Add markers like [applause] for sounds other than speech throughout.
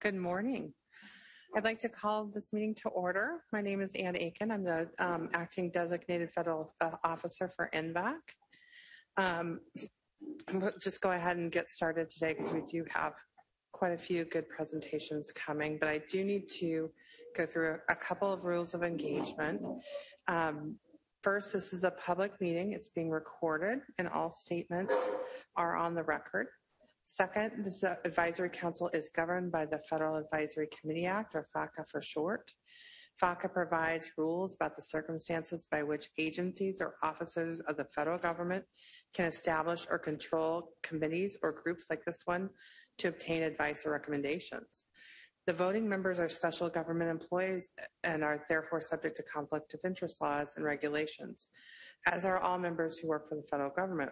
Good morning. I'd like to call this meeting to order. My name is Ann Aiken. I'm the um, acting designated federal uh, officer for NVAC. Um, we'll just go ahead and get started today because we do have quite a few good presentations coming, but I do need to go through a, couple of rules of engagement. Um, first, this is a public meeting. It's being recorded and all statements are on the record. Second, this advisory council is governed by the Federal Advisory Committee Act, or FACA for short. FACA provides rules about the circumstances by which agencies or officers of the federal government can establish or control committees or groups like this one to obtain advice or recommendations. The voting members are special government employees and are therefore subject to conflict of interest laws and regulations, as are all members who work for the federal government.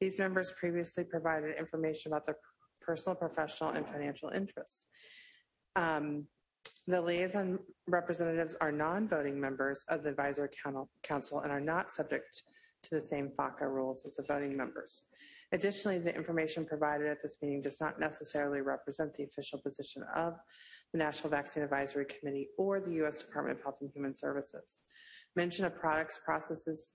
These members previously provided information about their personal, professional, and financial interests. Um, the liaison representatives are non-voting members of the advisory council and are not subject to the same FACA rules as the voting members. Additionally, the information provided at this meeting does not necessarily represent the official position of the National Vaccine Advisory Committee or the U.S. Department of Health and Human Services. Mention of products, processes,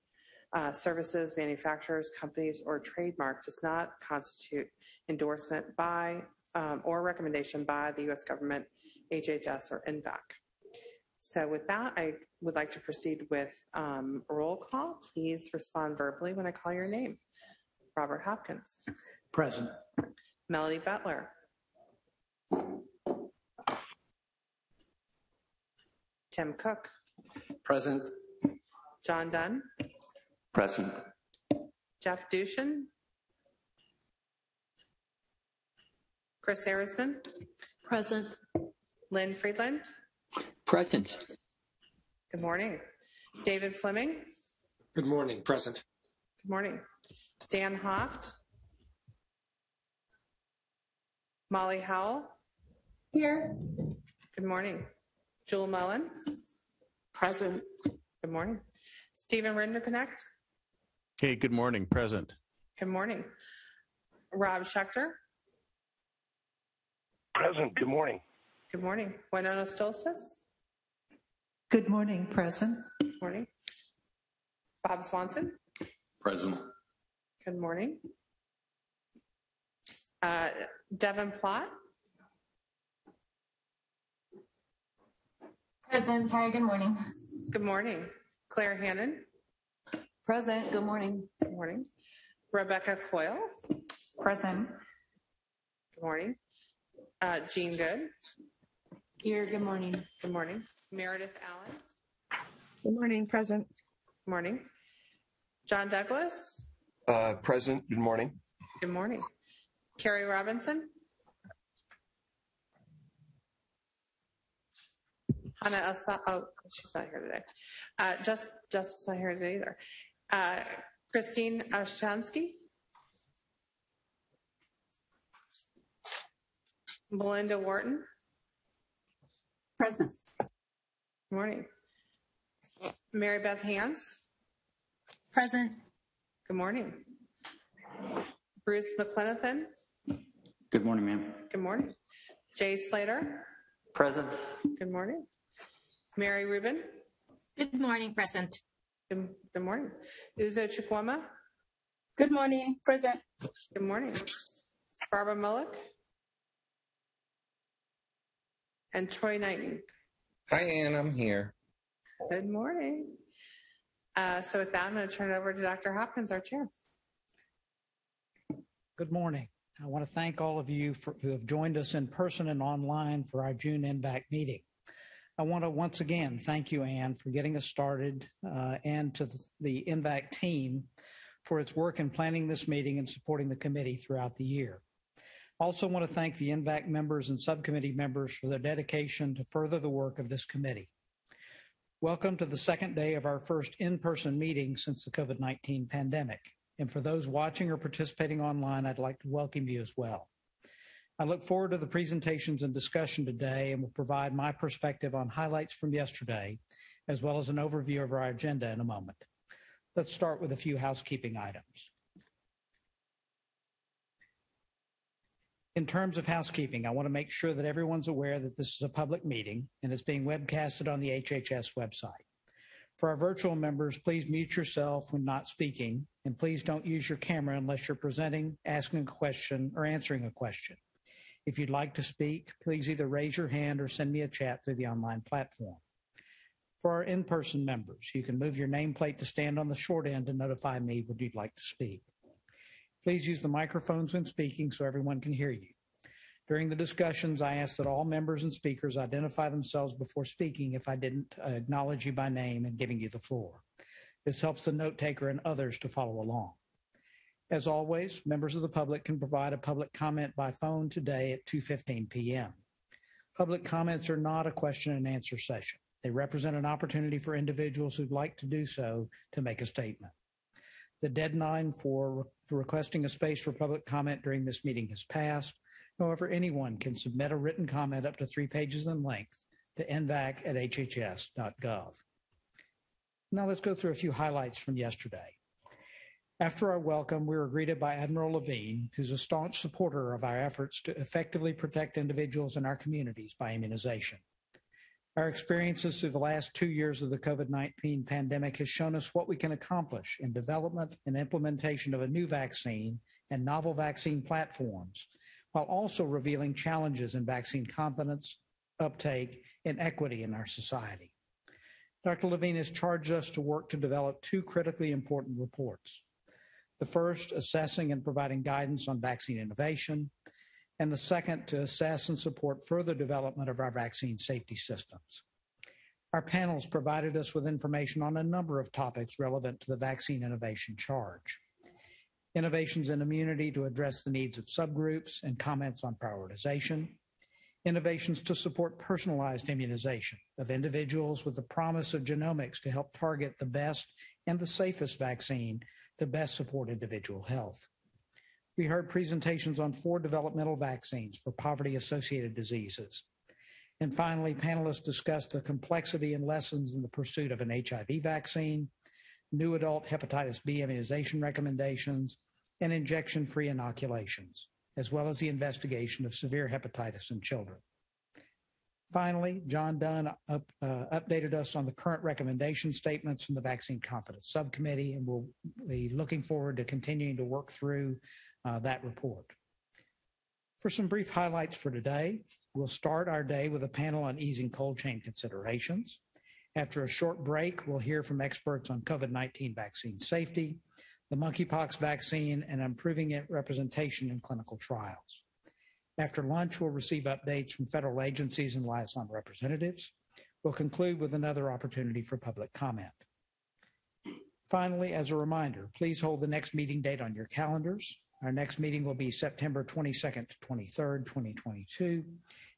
uh, services, manufacturers, companies, or trademark does not constitute endorsement by um, or recommendation by the U.S. government, HHS, or NVAC. So with that, I would like to proceed with um, roll call. Please respond verbally when I call your name. Robert Hopkins. Present. Melody Butler. Tim Cook. Present. John Dunn. Present. Jeff Duchin. Kris Ehresmann. Present. Lynn Friedland. Present. Good morning. David Fleming. Good morning. Present. Good morning. Dan Hoft. Molly Howell. Here. Good morning. Jewel Mullen. Present. Good morning. Stephen Rinderknecht. Hey, good morning. Present. Good morning. Rob Schechter. Present. Good morning. Good morning. Winona Stolzfus. Good morning. Present. Good morning. Bob Swanson. Present. Good morning. Uh, Devin Plott. Present. Sorry. Good morning. Good morning. Claire Hannan. Present. Good morning. Good morning. Rebecca Coyle. Present. Good morning. Uh, Jean Good. Here. Good morning. Good morning. Meredith Allen. Good morning. Present. Good morning. John Douglas. Uh, present. Good morning. Good morning. Carrie Robinson. Hannah Asa- oh, she's not here today. Uh, just, just not here today either. Uh, Christine Oshansky. Melinda Wharton. Present. Good morning. Mary Beth Hans. Present. Good morning. Bruce McClenathan. Good morning, ma'am. Good morning. Jay Slater. Present. Good morning. Mary Rubin. Good morning. Present. Good, good morning. Uzo Chukwuma. Good morning. Present. Good morning. Barbara Mullick. And Troy Knighton. Hi, Ann. I'm here. Good morning. Uh, so with that, I'm going to turn it over to Dr. Hopkins, our chair. Good morning. I want to thank all of you for, who have joined us in person and online for our June NVAC meeting. I want to once again thank you, Anne, for getting us started uh, and to the NVAC team for its work in planning this meeting and supporting the committee throughout the year. Also want to thank the NVAC members and subcommittee members for their dedication to further the work of this committee. Welcome to the second day of our first in-person meeting since the COVID-19 pandemic. And for those watching or participating online, I'd like to welcome you as well. I look forward to the presentations and discussion today and will provide my perspective on highlights from yesterday, as well as an overview of our agenda in a moment. Let's start with a few housekeeping items. In terms of housekeeping, I want to make sure that everyone's aware that this is a public meeting and it's being webcasted on the HHS website. For our virtual members, please mute yourself when not speaking, and please don't use your camera unless you're presenting, asking a question, or answering a question. If you'd like to speak, please either raise your hand or send me a chat through the online platform. For our in-person members, you can move your nameplate to stand on the short end to notify me when you'd like to speak. Please use the microphones when speaking so everyone can hear you. During the discussions, I ask that all members and speakers identify themselves before speaking if I didn't acknowledge you by name and giving you the floor. This helps the note taker and others to follow along. As always, members of the public can provide a public comment by phone today at 2:15 p.m. Public comments are not a question and answer session. They represent an opportunity for individuals who'd like to do so to make a statement. The deadline for requesting a space for public comment during this meeting has passed. However, anyone can submit a written comment up to three pages in length to nvac at hhs.gov. Now let's go through a few highlights from yesterday. After our welcome, we were greeted by Admiral Levine, who's a staunch supporter of our efforts to effectively protect individuals in our communities by immunization. Our experiences through the last two years of the COVID 19 pandemic has shown us what we can accomplish in development and implementation of a new vaccine and novel vaccine platforms, while also revealing challenges in vaccine confidence, uptake, and equity in our society. Dr. Levine has charged us to work to develop two critically important reports. The first, assessing and providing guidance on vaccine innovation, and the second to assess and support further development of our vaccine safety systems. Our panels provided us with information on a number of topics relevant to the vaccine innovation charge. Innovations in immunity to address the needs of subgroups and comments on prioritization. Innovations to support personalized immunization of individuals with the promise of genomics to help target the best and the safest vaccine to best support individual health. We heard presentations on four developmental vaccines for poverty associated diseases. And finally, panelists discussed the complexity and lessons in the pursuit of an HIV vaccine, new adult hepatitis B immunization recommendations, and injection free inoculations, as well as the investigation of severe hepatitis in children. Finally, John Dunn up, uh, updated us on the current recommendation statements from the Vaccine Confidence Subcommittee, and we'll be looking forward to continuing to work through uh, that report. For some brief highlights for today, we'll start our day with a panel on easing cold chain considerations. After a short break, we'll hear from experts on COVID 19 vaccine safety, the monkeypox vaccine, and improving it representation in clinical trials. After lunch, we'll receive updates from federal agencies and liaison representatives. We'll conclude with another opportunity for public comment. Finally, as a reminder, please hold the next meeting date on your calendars. Our next meeting will be September 22nd to 23rd, 2022.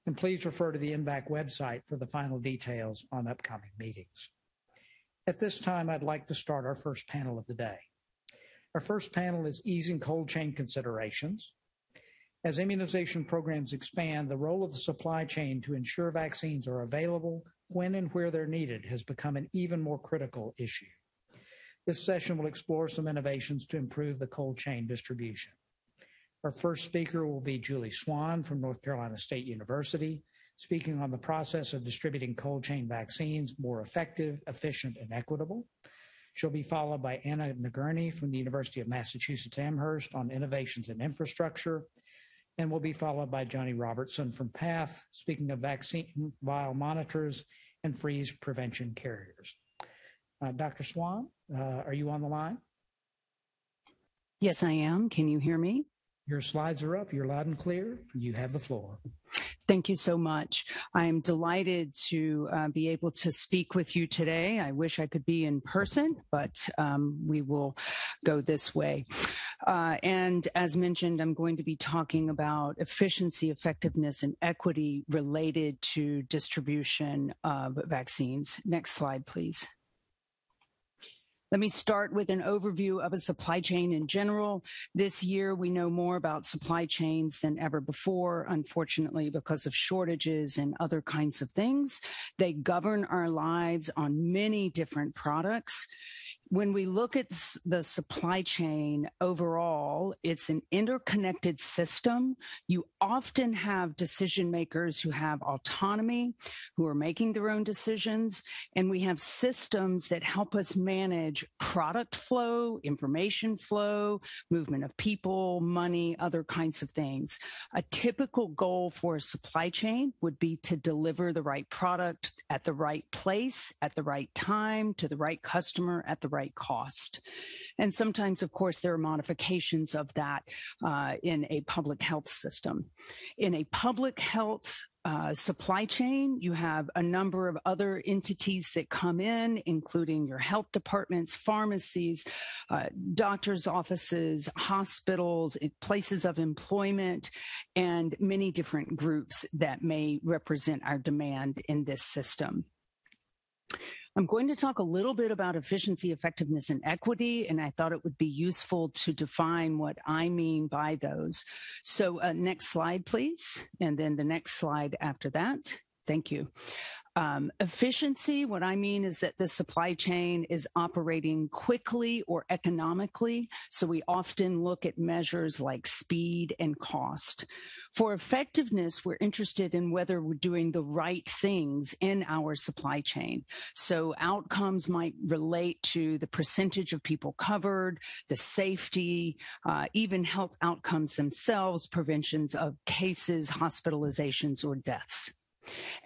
And please refer to the NVAC website for the final details on upcoming meetings. At this time, I'd like to start our first panel of the day. Our first panel is easing cold chain considerations. As immunization programs expand, the role of the supply chain to ensure vaccines are available when and where they're needed has become an even more critical issue. This session will explore some innovations to improve the cold chain distribution. Our first speaker will be Julie Swann from North Carolina State University, speaking on the process of distributing cold chain vaccines more effective, efficient, and equitable. She'll be followed by Anna Nagurney from the University of Massachusetts Amherst on innovations in infrastructure, and will be followed by Joanie Robertson from PATH, speaking of vaccine vial monitors and freeze prevention carriers. Uh, Dr. Swann, uh, are you on the line? Yes, I am. Can you hear me? Your slides are up. You're loud and clear. You have the floor. Thank you so much. I am delighted to uh, be able to speak with you today. I wish I could be in person, but um, we will go this way. Uh, and as mentioned, I'm going to be talking about efficiency, effectiveness, and equity related to distribution of vaccines. Next slide, please. Let me start with an overview of a supply chain in general. This year, we know more about supply chains than ever before, unfortunately, because of shortages and other kinds of things. They govern our lives on many different products when we look at the supply chain overall, it's an interconnected system. You often have decision makers who have autonomy, who are making their own decisions, and we have systems that help us manage product flow, information flow, movement of people, money, other kinds of things. A typical goal for a supply chain would be to deliver the right product at the right place, at the right time, to the right customer at the right right cost. And sometimes, of course, there are modifications of that uh, in a public health system. In a public health uh, supply chain. You have a number of other entities that come in, including your health departments, pharmacies, uh, doctors' offices, hospitals, places of employment, and many different groups that may represent our demand in this system. I'm going to talk a little bit about efficiency, effectiveness, and equity, and I thought it would be useful to define what I mean by those. So, uh, next slide, please. And then the next slide after that. Thank you. Um, efficiency, what I mean is that the supply chain is operating quickly or economically. So we often look at measures like speed and cost. For effectiveness, we're interested in whether we're doing the right things in our supply chain. So outcomes might relate to the percentage of people covered, the safety, uh, even health outcomes themselves, preventions of cases, hospitalizations, or deaths.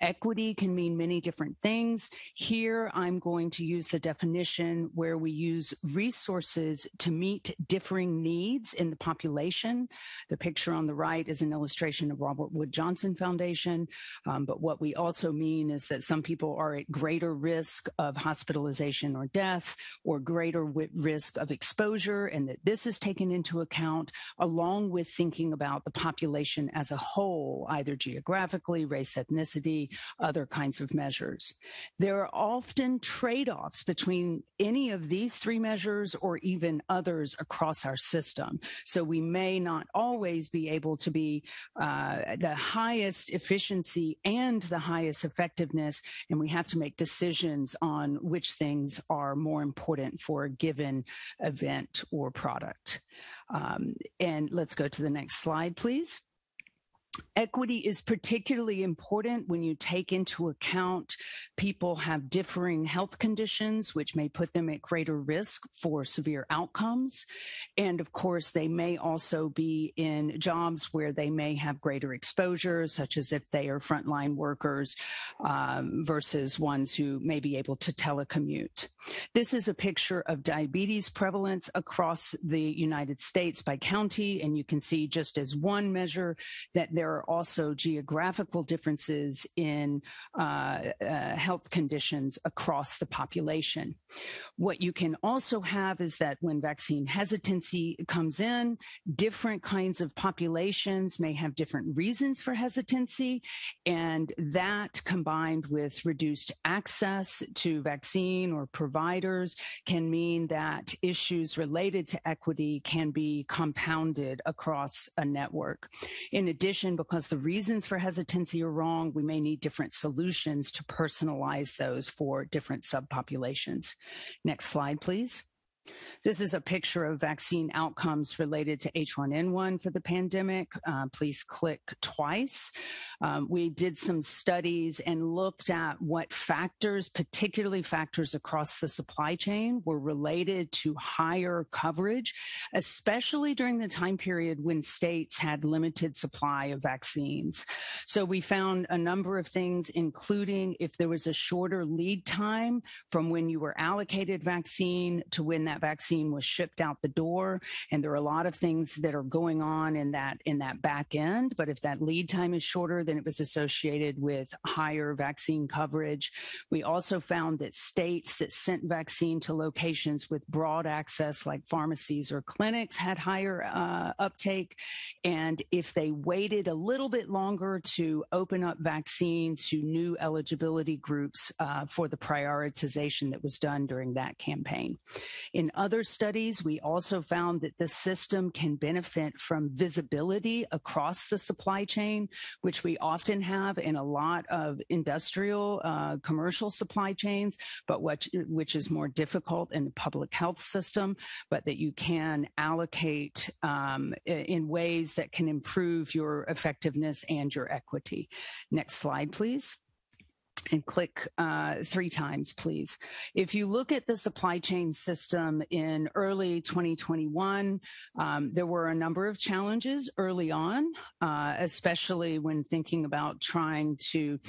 Equity can mean many different things. Here, I'm going to use the definition where we use resources to meet differing needs in the population. The picture on the right is an illustration of Robert Wood Johnson Foundation. Um, but what we also mean is that some people are at greater risk of hospitalization or death or greater risk of exposure, and that this is taken into account along with thinking about the population as a whole, either geographically, race, ethnicity other kinds of measures. There are often trade offs between any of these three measures or even others across our system. So we may not always be able to be uh, the highest efficiency and the highest effectiveness, and we have to make decisions on which things are more important for a given event or product. Um, and let's go to the next slide, please. Equity is particularly important when you take into account people have differing health conditions, which may put them at greater risk for severe outcomes. And of course, they may also be in jobs where they may have greater exposure, such as if they are frontline workers um, versus ones who may be able to telecommute. This is a picture of diabetes prevalence across the United States by county, and you can see just as one measure that there are also geographical differences in uh, uh, health conditions across the population. What you can also have is that when vaccine hesitancy comes in, different kinds of populations may have different reasons for hesitancy, and that combined with reduced access to vaccine or providers can mean that issues related to equity can be compounded across a network. In addition, because the reasons for hesitancy are wrong, we may need different solutions to personalize those for different subpopulations. Next slide, please. This is a picture of vaccine outcomes related to H1N1 for the pandemic. Uh, please click twice. Um, we did some studies and looked at what factors, particularly factors across the supply chain, were related to higher coverage, especially during the time period when states had limited supply of vaccines. So we found a number of things, including if there was a shorter lead time from when you were allocated vaccine to when that vaccine was shipped out the door. And there are a lot of things that are going on in that in that back end. But if that lead time is shorter, then it was associated with higher vaccine coverage. We also found that states that sent vaccine to locations with broad access, like pharmacies or clinics, had higher uh, uptake. And if they waited a little bit longer to open up vaccine to new eligibility groups uh, for the prioritization that was done during that campaign. In other studies, we also found that the system can benefit from visibility across the supply chain, which we often have in a lot of industrial, uh, commercial supply chains, but which, which is more difficult in the public health system, but that you can allocate um, in ways that can improve your effectiveness and your equity. Next slide, please and click uh, three times, please. If you look at the supply chain system in early 2021, um, there were a number of challenges early on, uh, especially when thinking about trying to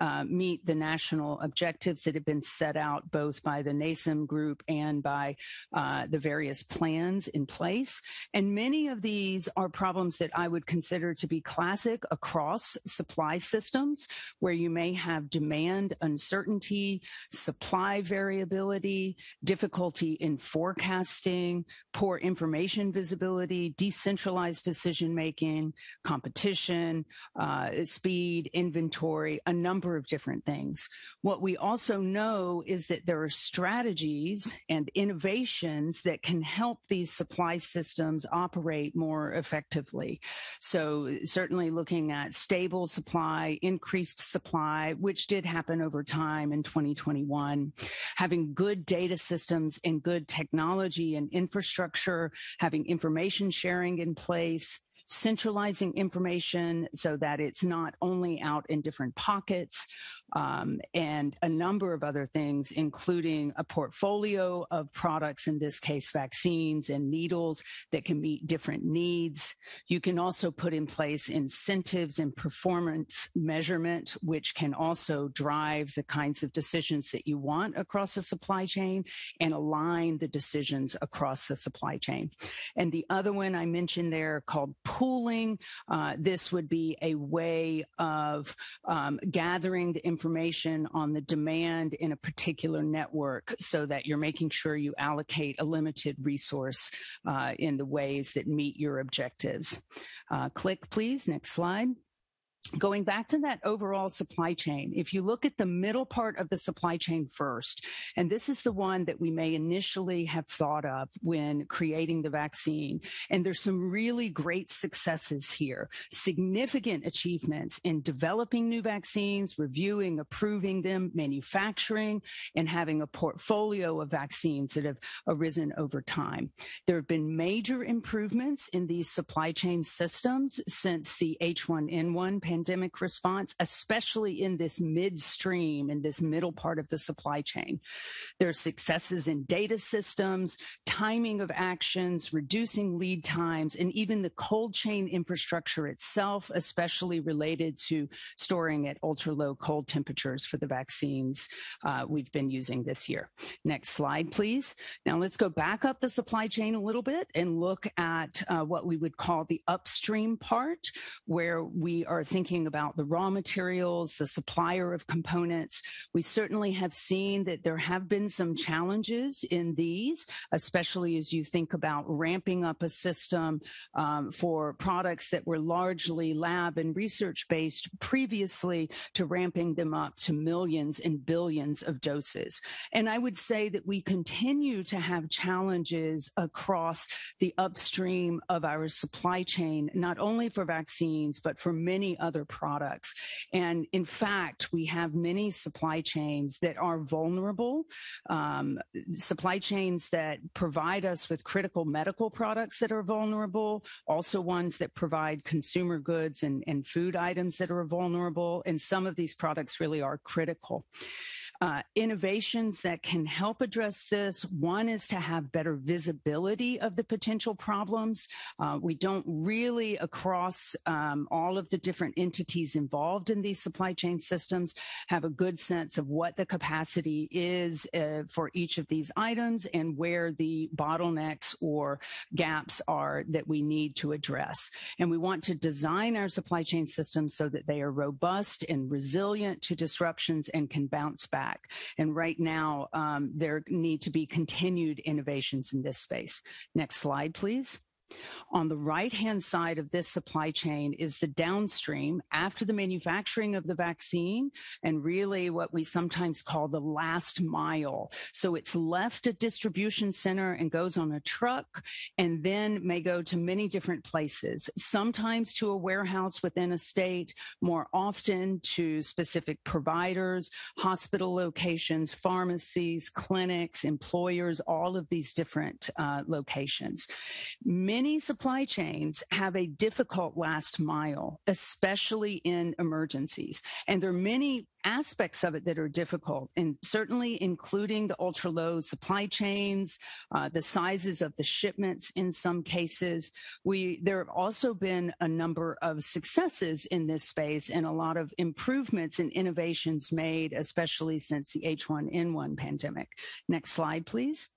uh, meet the national objectives that had been set out both by the NASEM group and by uh, the various plans in place. And many of these are problems that I would consider to be classic across supply systems, where you may have demand uncertainty, supply variability, difficulty in forecasting, poor information visibility, decentralized decision making, competition, uh, speed, inventory, a number of different things. What we also know is that there are strategies and innovations that can help these supply systems operate more effectively. So certainly looking at stable supply, increased supply, which did happen over time in 2021, having good data systems and good technology and infrastructure, having information sharing in place, centralizing information so that it's not only out in different pockets, um, and a number of other things, including a portfolio of products, in this case, vaccines and needles that can meet different needs. You can also put in place incentives and performance measurement, which can also drive the kinds of decisions that you want across the supply chain and align the decisions across the supply chain. And the other one I mentioned there called pooling, uh, this would be a way of um, gathering the information information on the demand in a particular network so that you're making sure you allocate a limited resource uh, in the ways that meet your objectives. Uh, click, please. Next slide going back to that overall supply chain, if you look at the middle part of the supply chain first, and this is the one that we may initially have thought of when creating the vaccine, and there's some really great successes here, significant achievements in developing new vaccines, reviewing, approving them, manufacturing, and having a portfolio of vaccines that have arisen over time. There have been major improvements in these supply chain systems since the H1N1 pandemic response, especially in this midstream, in this middle part of the supply chain. There are successes in data systems, timing of actions, reducing lead times, and even the cold chain infrastructure itself, especially related to storing at ultra low cold temperatures for the vaccines uh, we've been using this year. Next slide, please. Now let's go back up the supply chain a little bit and look at uh, what we would call the upstream part, where we are thinking thinking about the raw materials, the supplier of components. We certainly have seen that there have been some challenges in these, especially as you think about ramping up a system um, for products that were largely lab and research based previously to ramping them up to millions and billions of doses. And I would say that we continue to have challenges across the upstream of our supply chain, not only for vaccines, but for many other other products. And in fact, we have many supply chains that are vulnerable, um, supply chains that provide us with critical medical products that are vulnerable, also ones that provide consumer goods and, and food items that are vulnerable. And some of these products really are critical uh, innovations that can help address this. One is to have better visibility of the potential problems. Uh, we don't really, across um, all of the different entities involved in these supply chain systems, have a good sense of what the capacity is uh, for each of these items and where the bottlenecks or gaps are that we need to address. And we want to design our supply chain systems so that they are robust and resilient to disruptions and can bounce back back. And right now, um, there need to be continued innovations in this space. Next slide, please. On the right hand side of this supply chain is the downstream after the manufacturing of the vaccine and really what we sometimes call the last mile. So it's left a distribution center and goes on a truck and then may go to many different places, sometimes to a warehouse within a state, more often to specific providers, hospital locations, pharmacies, clinics, employers, all of these different uh, locations. Many supply chains have a difficult last mile, especially in emergencies. And there are many aspects of it that are difficult, and certainly including the ultra low supply chains, uh, the sizes of the shipments in some cases. We there have also been a number of successes in this space and a lot of improvements and innovations made, especially since the H1N1 pandemic. Next slide, please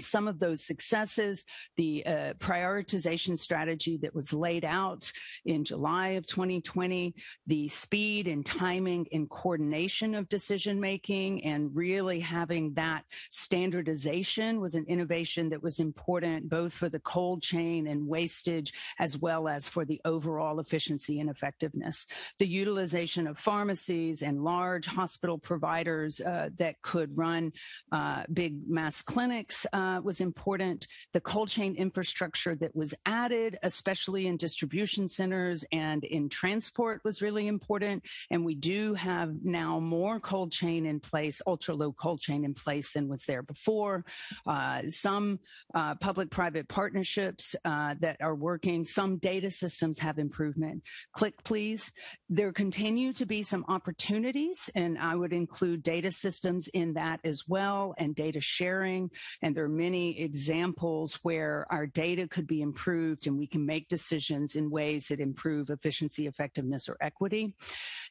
some of those successes, the uh, prioritization strategy that was laid out in July of 2020, the speed and timing and coordination of decision making, and really having that standardization was an innovation that was important both for the cold chain and wastage, as well as for the overall efficiency and effectiveness. The utilization of pharmacies and large hospital providers uh, that could run uh, big mass clinics uh, was important. The cold chain infrastructure that was added, especially in distribution centers and in transport, was really important. And we do have now more cold chain in place, ultra low cold chain in place than was there before. Uh, some uh, public private partnerships uh, that are working, some data systems have improvement. Click, please. There continue to be some opportunities, and I would include data systems in that as well and data sharing. And there are many examples where our data could be improved and we can make decisions in ways that improve efficiency, effectiveness, or equity.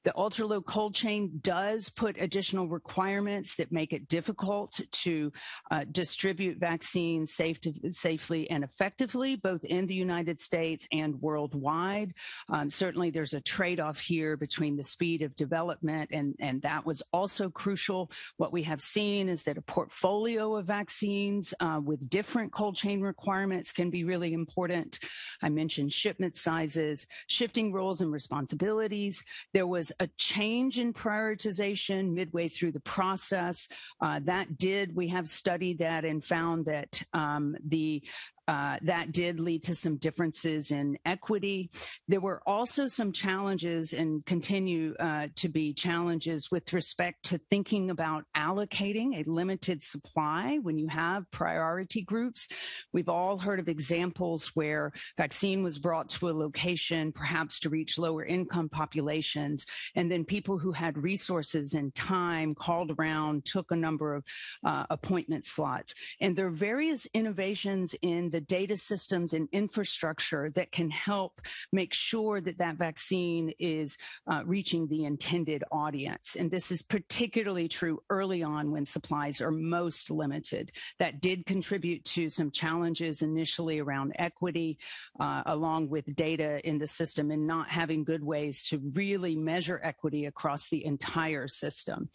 The ultra low cold chain does put additional requirements that make it difficult to uh, distribute vaccines safe to, safely and effectively, both in the United States and worldwide. Um, certainly, there's a trade off here between the speed of development, and, and that was also crucial. What we have seen is that a portfolio of vaccines uh, with different cold chain requirements can be really important. I mentioned shipment sizes, shifting roles and responsibilities. There was a change in prioritization midway through the process. Uh, that did, we have studied that and found that um, the uh, that did lead to some differences in equity. There were also some challenges and continue uh, to be challenges with respect to thinking about allocating a limited supply when you have priority groups. We've all heard of examples where vaccine was brought to a location, perhaps to reach lower income populations, and then people who had resources and time called around, took a number of uh, appointment slots. And there are various innovations in the data systems and infrastructure that can help make sure that that vaccine is uh, reaching the intended audience. And this is particularly true early on when supplies are most limited. That did contribute to some challenges initially around equity, uh, along with data in the system and not having good ways to really measure equity across the entire system.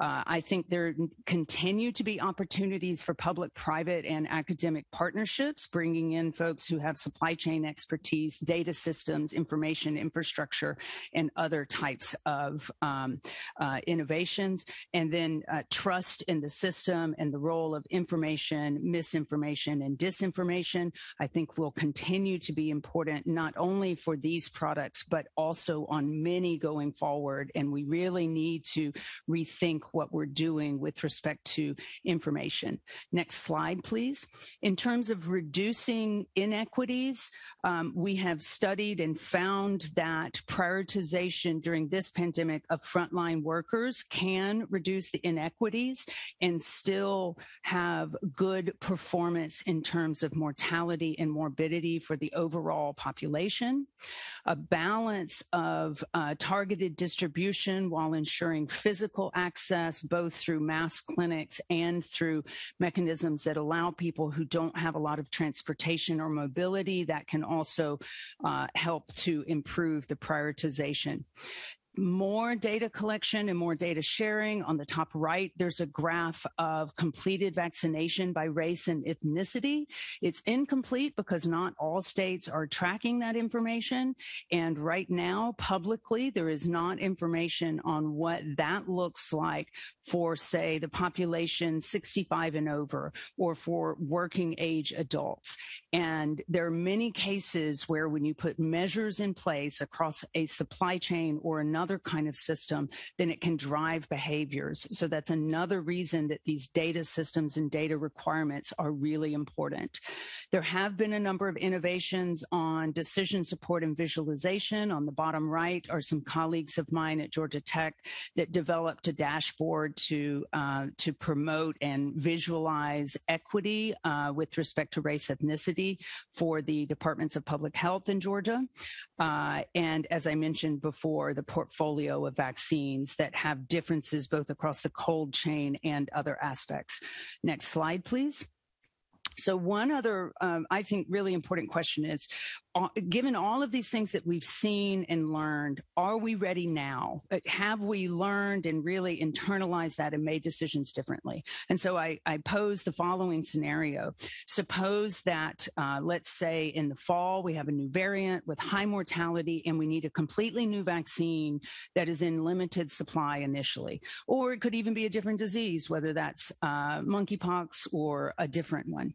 Uh, I think there continue to be opportunities for public, private, and academic partnerships bringing in folks who have supply chain expertise, data systems, information infrastructure, and other types of um, uh, innovations. And then uh, trust in the system and the role of information, misinformation, and disinformation, I think will continue to be important, not only for these products, but also on many going forward. And we really need to rethink what we're doing with respect to information. Next slide, please. In terms of reducing inequities, um, we have studied and found that prioritization during this pandemic of frontline workers can reduce the inequities and still have good performance in terms of mortality and morbidity for the overall population. A balance of uh, targeted distribution while ensuring physical access, both through mass clinics and through mechanisms that allow people who don't have a lot of transportation or mobility that can also uh, help to improve the prioritization more data collection and more data sharing. On the top right, there's a graph of completed vaccination by race and ethnicity. It's incomplete because not all states are tracking that information. And right now, publicly, there is not information on what that looks like for, say, the population 65 and over or for working age adults. And there are many cases where when you put measures in place across a supply chain or another kind of system, then it can drive behaviors. So that's another reason that these data systems and data requirements are really important. There have been a number of innovations on decision support and visualization. On the bottom right are some colleagues of mine at Georgia Tech that developed a dashboard to uh, to promote and visualize equity uh, with respect to race ethnicity for the departments of public health in Georgia. Uh, and as I mentioned before, the portfolio of vaccines that have differences both across the cold chain and other aspects. Next slide, please. So one other, um, I think, really important question is, uh, given all of these things that we've seen and learned, are we ready now? Uh, have we learned and really internalized that and made decisions differently? And so I, I pose the following scenario. Suppose that, uh, let's say in the fall, we have a new variant with high mortality and we need a completely new vaccine that is in limited supply initially. Or it could even be a different disease, whether that's uh, monkeypox or a different one.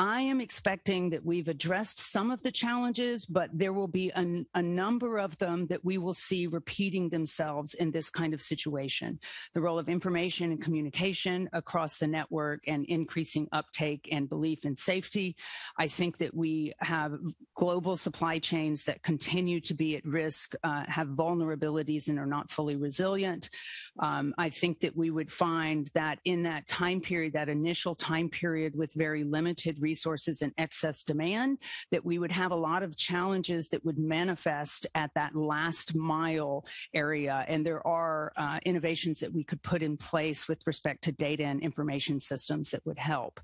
I am expecting that we've addressed some of the challenges, but there will be a, a, number of them that we will see repeating themselves in this kind of situation. The role of information and communication across the network and increasing uptake and belief in safety. I think that we have global supply chains that continue to be at risk, uh, have vulnerabilities and are not fully resilient. Um, I think that we would find that in that time period, that initial time period with very limited resources and excess demand, that we would have a lot of challenges that would manifest at that last mile area. And there are uh, innovations that we could put in place with respect to data and information systems that would help,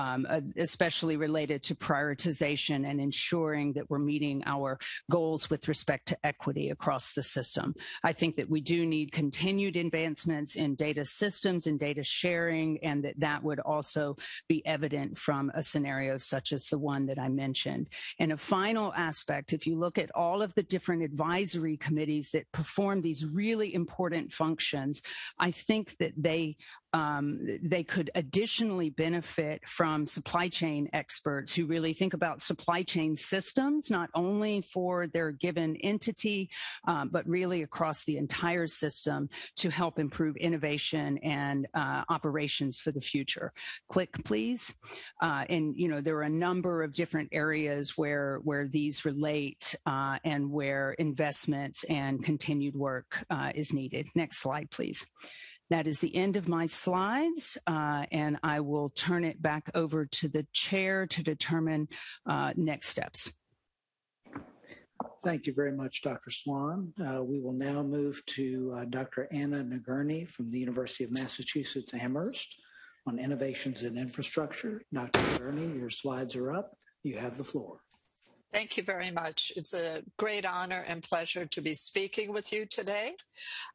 um, uh, especially related to prioritization and ensuring that we're meeting our goals with respect to equity across the system. I think that we do need continued advancements in data systems and data sharing, and that that would also be evident from a scenarios such as the one that I mentioned. And a final aspect, if you look at all of the different advisory committees that perform these really important functions, I think that they um, they could additionally benefit from supply chain experts who really think about supply chain systems, not only for their given entity, um, but really across the entire system to help improve innovation and uh, operations for the future. Click, please. Uh, and, you know, there are a number of different areas where, where these relate uh, and where investments and continued work uh, is needed. Next slide, please. That is the end of my slides, uh, and I will turn it back over to the chair to determine uh, next steps. Thank you very much, Dr. Swann. Uh, we will now move to uh, Dr. Anna Nagurney from the University of Massachusetts Amherst on innovations in infrastructure. Dr. Nagurney, your slides are up. You have the floor. Thank you very much. It's a great honor and pleasure to be speaking with you today.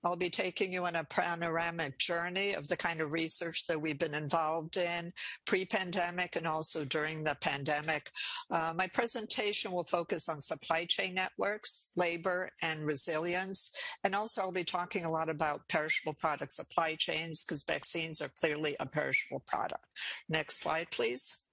I'll be taking you on a panoramic journey of the kind of research that we've been involved in pre-pandemic and also during the pandemic. Uh, my presentation will focus on supply chain networks, labor, and resilience. And also I'll be talking a lot about perishable product supply chains because vaccines are clearly a perishable product. Next slide, please.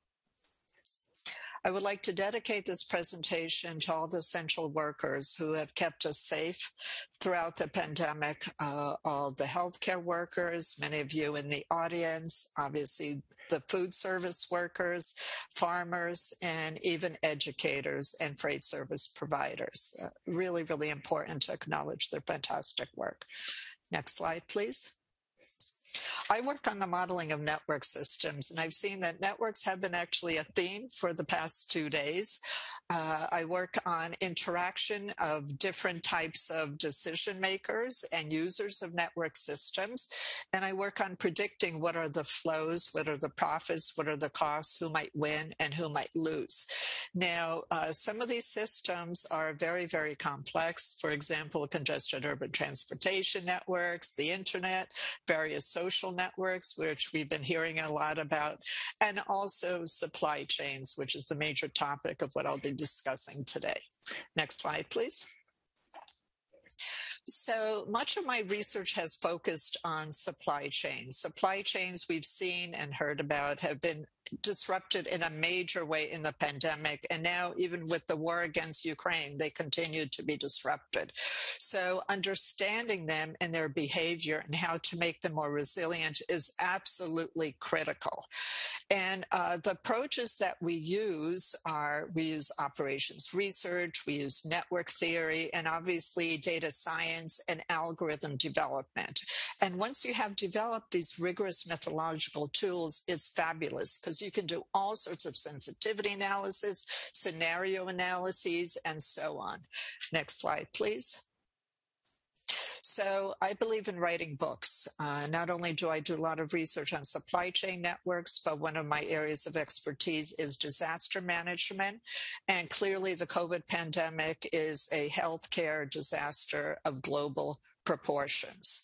I would like to dedicate this presentation to all the essential workers who have kept us safe throughout the pandemic, uh, all the healthcare workers, many of you in the audience, obviously the food service workers, farmers, and even educators and freight service providers. Uh, really, really important to acknowledge their fantastic work. Next slide, please. I work on the modeling of network systems, and I've seen that networks have been actually a theme for the past two days. Uh, I work on interaction of different types of decision makers and users of network systems. And I work on predicting what are the flows, what are the profits, what are the costs, who might win and who might lose. Now, uh, some of these systems are very, very complex. For example, congested urban transportation networks, the internet, various social networks, which we've been hearing a lot about, and also supply chains, which is the major topic of what I'll be discussing today. Next slide, please. So much of my research has focused on supply chains. Supply chains we've seen and heard about have been disrupted in a major way in the pandemic. And now, even with the war against Ukraine, they continue to be disrupted. So, understanding them and their behavior and how to make them more resilient is absolutely critical. And uh, the approaches that we use are we use operations research, we use network theory, and obviously data science and algorithm development. And once you have developed these rigorous methodological tools, it's fabulous because you can do all sorts of sensitivity analysis, scenario analyses, and so on. Next slide, please. So I believe in writing books. Uh, not only do I do a lot of research on supply chain networks, but one of my areas of expertise is disaster management. And clearly the COVID pandemic is a healthcare disaster of global proportions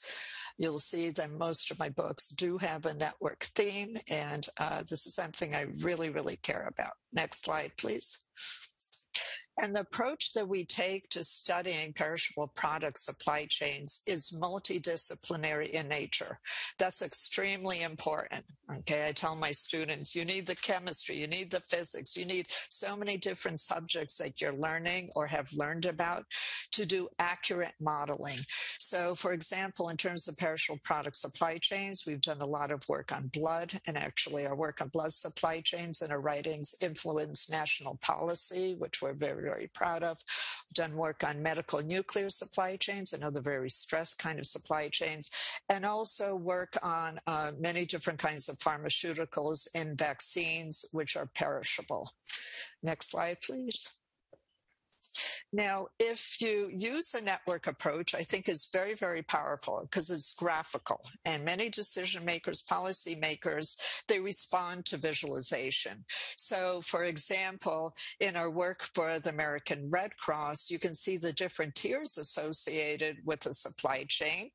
you'll see that most of my books do have a network theme, and uh, this is something I really, really care about. Next slide, please. And the approach that we take to studying perishable product supply chains is multidisciplinary in nature. That's extremely important. Okay. I tell my students, you need the chemistry, you need the physics, you need so many different subjects that you're learning or have learned about to do accurate modeling. So, for example, in terms of perishable product supply chains, we've done a lot of work on blood, and actually our work on blood supply chains and our writings influence national policy, which we're very very proud of. Done work on medical nuclear supply chains, another very stressed kind of supply chains, and also work on uh, many different kinds of pharmaceuticals and vaccines, which are perishable. Next slide, please. Now, if you use a network approach, I think it's very, very powerful because it's graphical. And many decision makers, policy makers, they respond to visualization. So, for example, in our work for the American Red Cross, you can see the different tiers associated with the supply chain,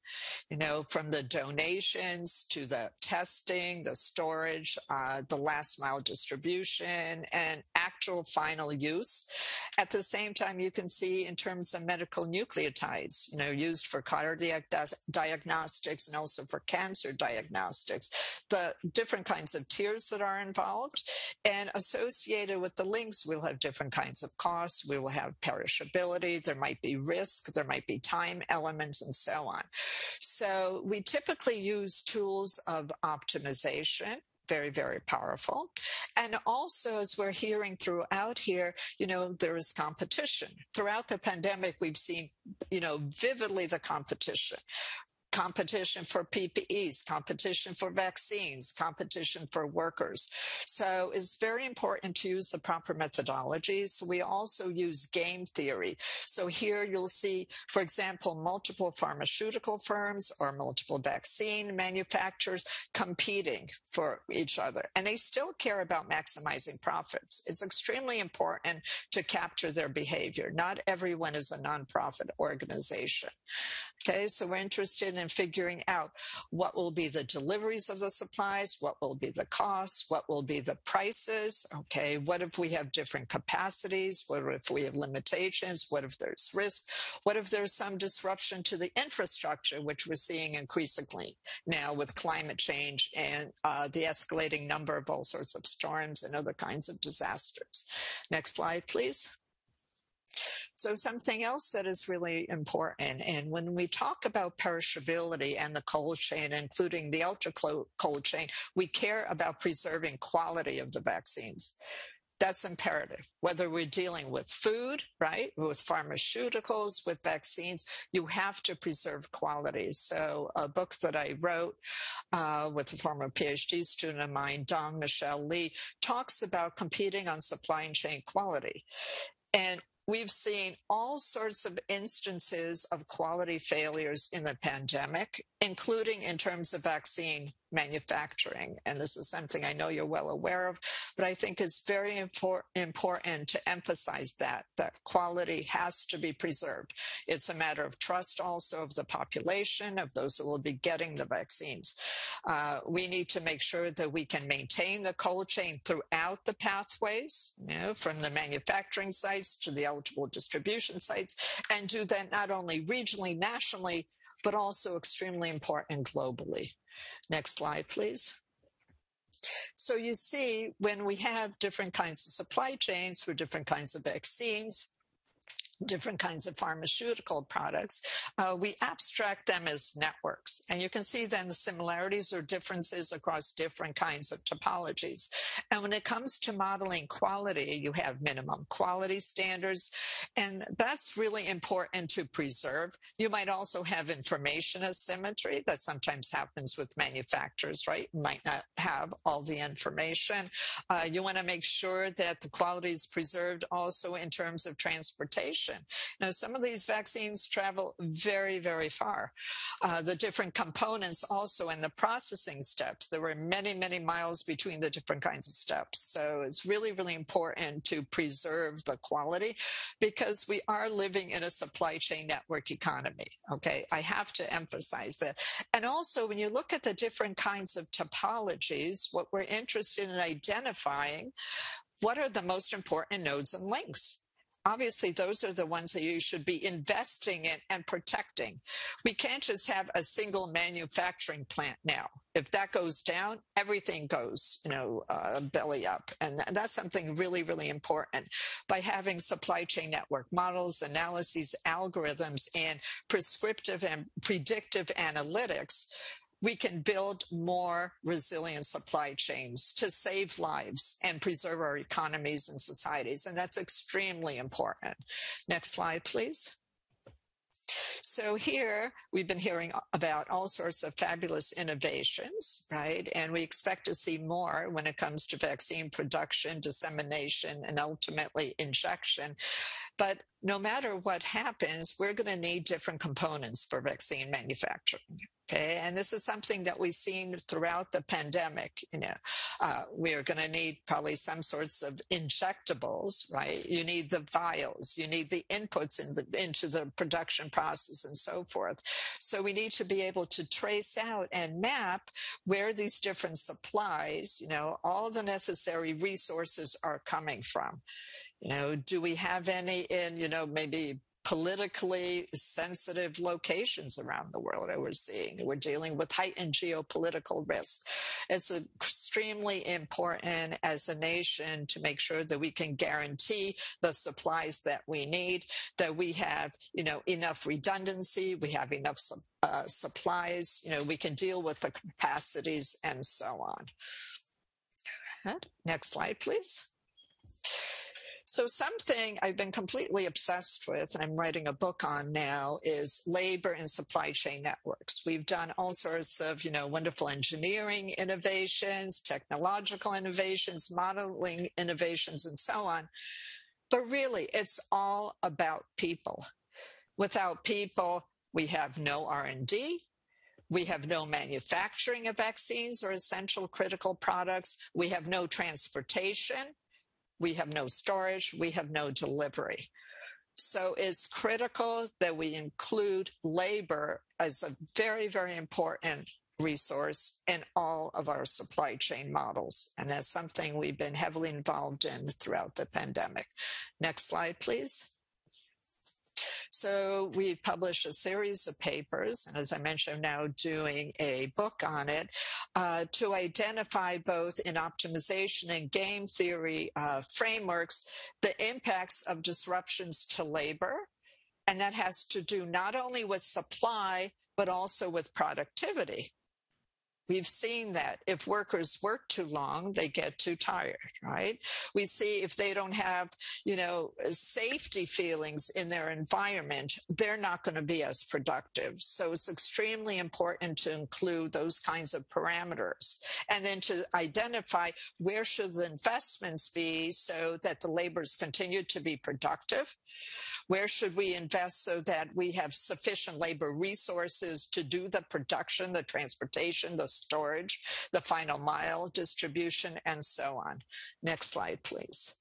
you know, from the donations to the testing, the storage, uh, the last mile distribution, and actual final use. At the same time, you can can see in terms of medical nucleotides, you know, used for cardiac diagnostics and also for cancer diagnostics, the different kinds of tiers that are involved. And associated with the links, we'll have different kinds of costs. We will have perishability. There might be risk. There might be time elements and so on. So we typically use tools of optimization very, very powerful. And also, as we're hearing throughout here, you know, there is competition. Throughout the pandemic, we've seen, you know, vividly the competition competition for PPEs, competition for vaccines, competition for workers. So it's very important to use the proper methodologies. We also use game theory. So here you'll see, for example, multiple pharmaceutical firms or multiple vaccine manufacturers competing for each other. And they still care about maximizing profits. It's extremely important to capture their behavior. Not everyone is a nonprofit organization. Okay, so we're interested in figuring out what will be the deliveries of the supplies, what will be the costs, what will be the prices. Okay, what if we have different capacities? What if we have limitations? What if there's risk? What if there's some disruption to the infrastructure, which we're seeing increasingly now with climate change and uh, the escalating number of all sorts of storms and other kinds of disasters? Next slide, please. So something else that is really important, and when we talk about perishability and the cold chain, including the ultra cold chain, we care about preserving quality of the vaccines that's imperative. Whether we're dealing with food, right, with pharmaceuticals, with vaccines, you have to preserve quality. So, a book that I wrote uh, with a former PhD student of mine, Dong Michelle Li, talks about competing on supply chain quality. And we've seen all sorts of instances of quality failures in the pandemic, including in terms of vaccine manufacturing. And this is something I know you're well aware of, but I think it's very impor- important to emphasize that, that quality has to be preserved. It's a matter of trust also of the population, of those who will be getting the vaccines. Uh, we need to make sure that we can maintain the cold chain throughout the pathways, you know, from the manufacturing sites to the eligible distribution sites, and do that not only regionally, nationally, but also extremely important globally. Next slide, please. So you see, when we have different kinds of supply chains for different kinds of vaccines, different kinds of pharmaceutical products, uh, we abstract them as networks. And you can see then the similarities or differences across different kinds of topologies. And when it comes to modeling quality, you have minimum quality standards, and that's really important to preserve. You might also have information asymmetry that sometimes happens with manufacturers, right? You might not have all the information. Uh, you want to make sure that the quality is preserved also in terms of transportation Now, some of these vaccines travel very, very far. Uh, the different components also in the processing steps, there were many, many miles between the different kinds of steps. So it's really, really important to preserve the quality because we are living in a supply chain network economy. Okay. I have to emphasize that. And also, when you look at the different kinds of topologies, what we're interested in identifying what are the most important nodes and links? Obviously those are the ones that you should be investing in and protecting. We can't just have a single manufacturing plant now. If that goes down, everything goes, you know, uh, belly up. And that's something really, really important. By having supply chain network models, analyses, algorithms, and prescriptive and predictive analytics, we can build more resilient supply chains to save lives and preserve our economies and societies. And that's extremely important. Next slide, please. So here we've been hearing about all sorts of fabulous innovations, right? And we expect to see more when it comes to vaccine production, dissemination, and ultimately injection. But no matter what happens, we're going to need different components for vaccine manufacturing. Okay. And this is something that we've seen throughout the pandemic. You know, uh, we are going to need probably some sorts of injectables, right? You need the vials, you need the inputs in the, into the production process and so forth. So we need to be able to trace out and map where these different supplies, you know, all the necessary resources are coming from. You know, do we have any in, you know, maybe politically sensitive locations around the world that we're seeing. We're dealing with heightened geopolitical risk. It's extremely important as a nation to make sure that we can guarantee the supplies that we need, that we have, you know, enough redundancy, we have enough uh, supplies, you know, we can deal with the capacities and so on. Next slide, please. So something I've been completely obsessed with, and I'm writing a book on now, is labor and supply chain networks. We've done all sorts of, you know, wonderful engineering innovations, technological innovations, modeling innovations, and so on. But really, it's all about people. Without people, we have no R&D, we have no manufacturing of vaccines or essential critical products. We have no transportation we have no storage, we have no delivery. So it's critical that we include labor as a very, very important resource in all of our supply chain models. And that's something we've been heavily involved in throughout the pandemic. Next slide, please. So we published a series of papers, and as I mentioned, I'm now doing a book on it uh, to identify both in optimization and game theory uh, frameworks the impacts of disruptions to labor. And that has to do not only with supply, but also with productivity. We've seen that if workers work too long, they get too tired, right? We see if they don't have, you know, uh, safety feelings in their environment, they're not going to be as productive. So it's extremely important to include those kinds of parameters and then to identify where should the investments be so that the laborers continue to be productive where should we invest so that we have sufficient labor resources to do the production, the transportation, the storage, the final mile distribution, and so on? Next slide, please.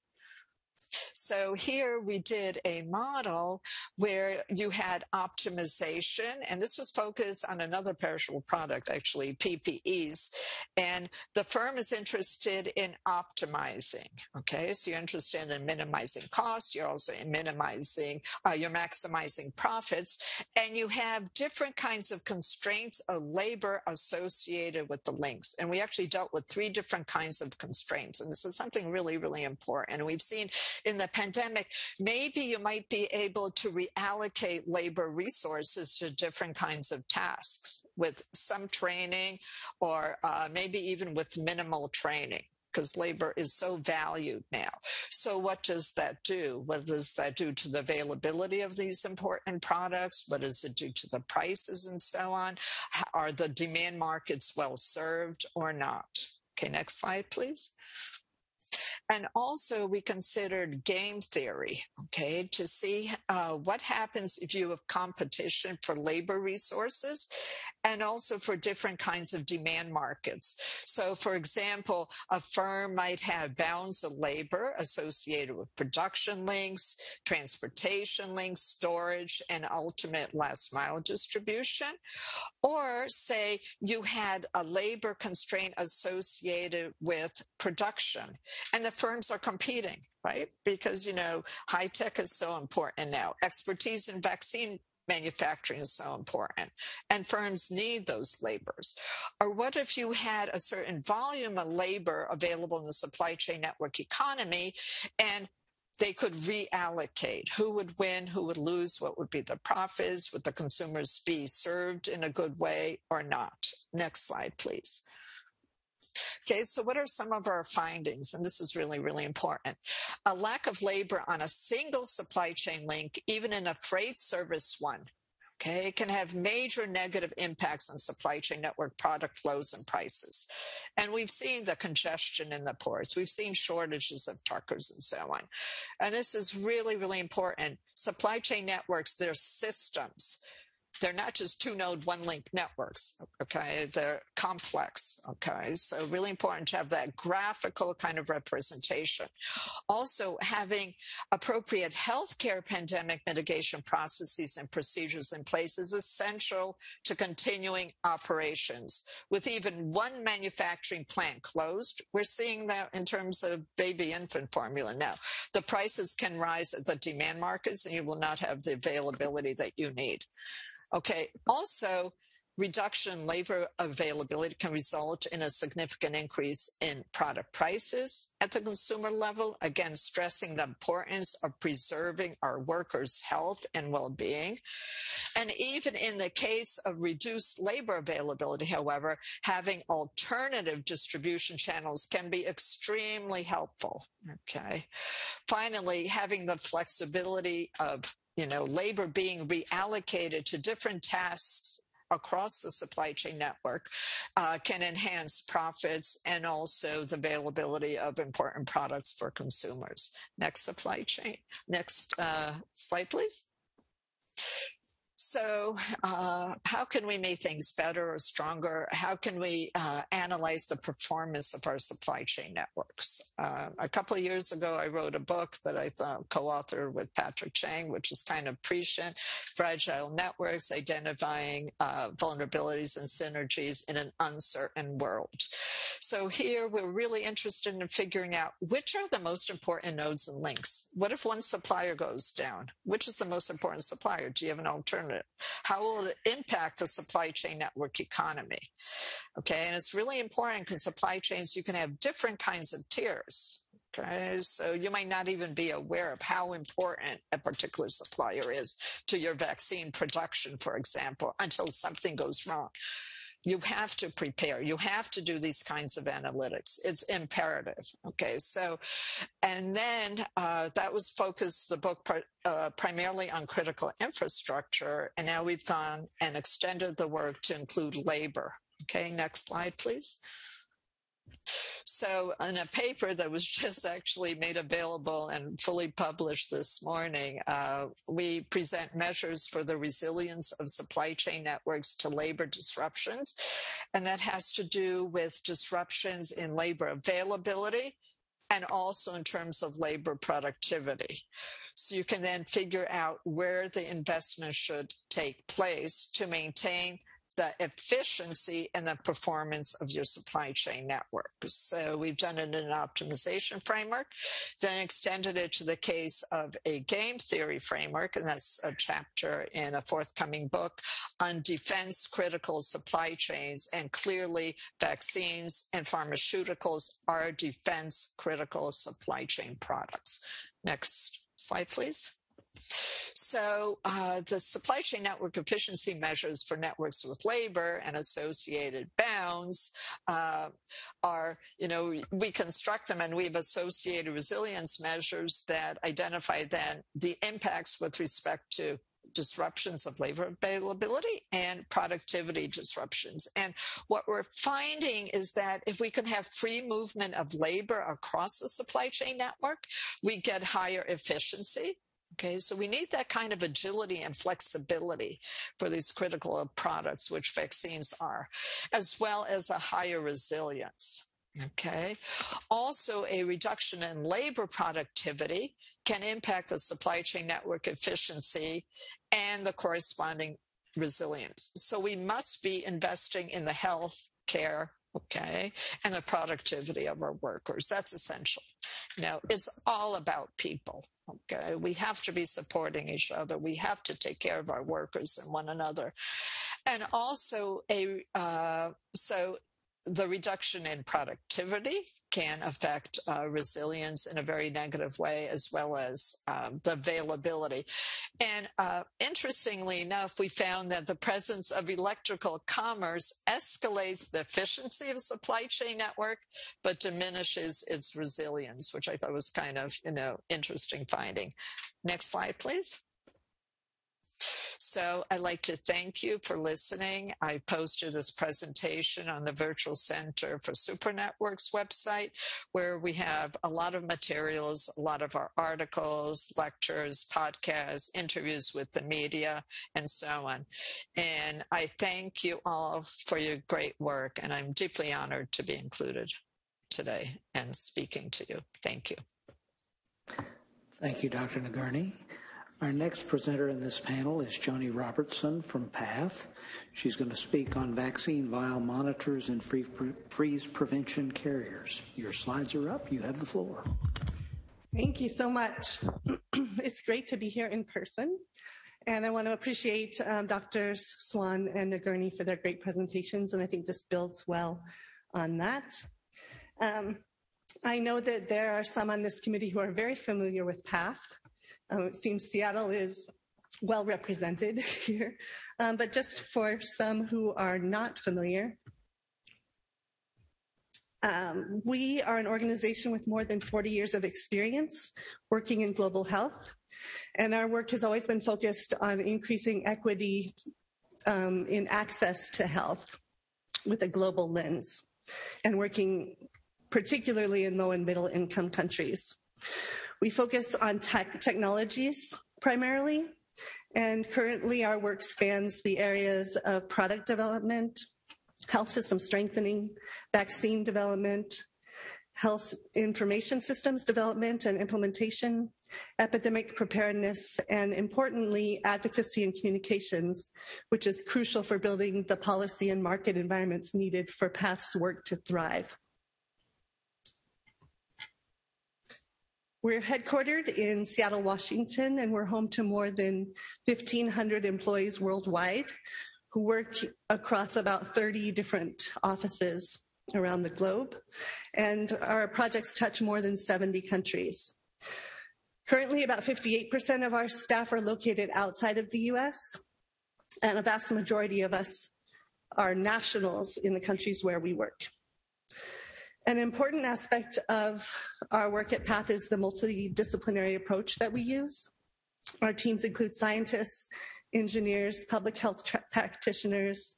So here we did a model where you had optimization, and this was focused on another perishable product, actually PPEs. And the firm is interested in optimizing. Okay, so you're interested in minimizing costs. You're also minimizing, uh, you're maximizing profits, and you have different kinds of constraints of labor associated with the links. And we actually dealt with three different kinds of constraints, and this is something really, really important. And we've seen in the pandemic, maybe you might be able to reallocate labor resources to different kinds of tasks with some training or uh, maybe even with minimal training because labor is so valued now. So what does that do? What does that do to the availability of these important products? What does it do to the prices and so on? Are the demand markets well served or not? Okay, next slide, please. And also, we considered game theory, okay, to see uh, what happens if you have competition for labor resources and also for different kinds of demand markets. So, for example, a firm might have bounds of labor associated with production links, transportation links, storage, and ultimate last mile distribution. Or, say, you had a labor constraint associated with production, and the firms are competing right? Because, you know, high tech is so important now. Expertise in vaccine manufacturing is so important and firms need those labors or what if you had a certain volume of labor available in the supply chain network economy and they could reallocate who would win, who would lose, what would be the profits, would the consumers be served in a good way or not? Next slide, please. Okay, so what are some of our findings? And this is really, really important. A lack of labor on a single supply chain link, even in a freight service one, okay, can have major negative impacts on supply chain network product flows and prices. And we've seen the congestion in the ports. We've seen shortages of truckers and so on. And this is really, really important. Supply chain networks, they're systems they're not just two node, one link networks. Okay. They're complex. Okay. So really important to have that graphical kind of representation. Also having appropriate healthcare pandemic mitigation processes and procedures in place is essential to continuing operations. With even one manufacturing plant closed, we're seeing that in terms of baby infant formula now. The prices can rise at the demand markets and you will not have the availability that you need. Okay. Also, reduction in labor availability can result in a significant increase in product prices at the consumer level. Again, stressing the importance of preserving our workers' health and well-being. And even in the case of reduced labor availability, however, having alternative distribution channels can be extremely helpful. Okay. Finally, having the flexibility of you know, labor being reallocated to different tasks across the supply chain network uh, can enhance profits and also the availability of important products for consumers. Next supply chain. Next uh, slide, please. So, uh, how can we make things better or stronger? How can we uh, analyze the performance of our supply chain networks? Uh, a couple of years ago, I wrote a book that I co-authored with Patrick Qiang, which is kind of prescient, fragile networks, identifying uh, vulnerabilities and synergies in an uncertain world. So here, we're really interested in figuring out which are the most important nodes and links. What if one supplier goes down? Which is the most important supplier? Do you have an alternative? How will it impact the supply chain network economy? Okay, and it's really important because supply chains, you can have different kinds of tiers. Okay, so you might not even be aware of how important a particular supplier is to your vaccine production, for example, until something goes wrong. You have to prepare. You have to do these kinds of analytics. It's imperative. Okay, so, and then uh, that was focused the book uh, primarily on critical infrastructure, and now we've gone and extended the work to include labor. Okay, next slide, please. So, in a paper that was [laughs] just actually made available and fully published this morning, uh, we present measures for the resilience of supply chain networks to labor disruptions. And that has to do with disruptions in labor availability and also in terms of labor productivity. So you can then figure out where the investment should take place to maintain the efficiency and the performance of your supply chain network. So we've done it in an optimization framework, then extended it to the case of a game theory framework, and that's a chapter in a forthcoming book on defense critical supply chains. And clearly, vaccines and pharmaceuticals are defense critical supply chain products. Next slide, please. So uh, the supply chain network efficiency measures for networks with labor and associated bounds uh, are, you know, we construct them and we've associated resilience measures that identify then the impacts with respect to disruptions of labor availability and productivity disruptions. And what we're finding is that if we can have free movement of labor across the supply chain network, we get higher efficiency Okay, so we need that kind of agility and flexibility for these critical products, which vaccines are, as well as a higher resilience. Okay. Also, a reduction in labor productivity can impact the supply chain network efficiency and the corresponding resilience. So we must be investing in the health care okay, and the productivity of our workers. That's essential. You know, it's all about people. Okay, we have to be supporting each other. We have to take care of our workers and one another, and also a uh, so the reduction in productivity can affect uh, resilience in a very negative way, as well as um, the availability. And uh, interestingly enough, we found that the presence of electrical commerce escalates the efficiency of supply chain network, but diminishes its resilience, which I thought was kind of, you know, interesting finding. Next slide, please. So I'd like to thank you for listening. I posted this presentation on the Virtual Center for Supernetworks website, where we have a lot of materials, a lot of our articles, lectures, podcasts, interviews with the media, and so on. And I thank you all for your great work, and I'm deeply honored to be included today and speaking to you. Thank you. Thank you, Dr. Nagurney. Our next presenter in this panel is Joanie Robertson from PATH. She's going to speak on vaccine vial monitors and free, freeze prevention carriers. Your slides are up. You have the floor. Thank you so much. [clears throat] it's great to be here in person. And I want to appreciate um, Drs. Swann and Nagurney for their great presentations. And I think this builds well on that. Um, I know that there are some on this committee who are very familiar with PATH. Um, it seems Seattle is well represented [laughs] here. Um, but just for some who are not familiar, um, we are an organization with more than 40 years of experience working in global health. And our work has always been focused on increasing equity um, in access to health with a global lens and working particularly in low and middle income countries. We focus on tech technologies primarily, and currently our work spans the areas of product development, health system strengthening, vaccine development, health information systems development and implementation, epidemic preparedness, and importantly, advocacy and communications, which is crucial for building the policy and market environments needed for PATH's work to thrive. We're headquartered in Seattle, Washington, and we're home to more than 1,500 employees worldwide who work across about 30 different offices around the globe. And our projects touch more than 70 countries. Currently, about 58% of our staff are located outside of the US, and a vast majority of us are nationals in the countries where we work. An important aspect of our work at PATH is the multidisciplinary approach that we use. Our teams include scientists, engineers, public health practitioners,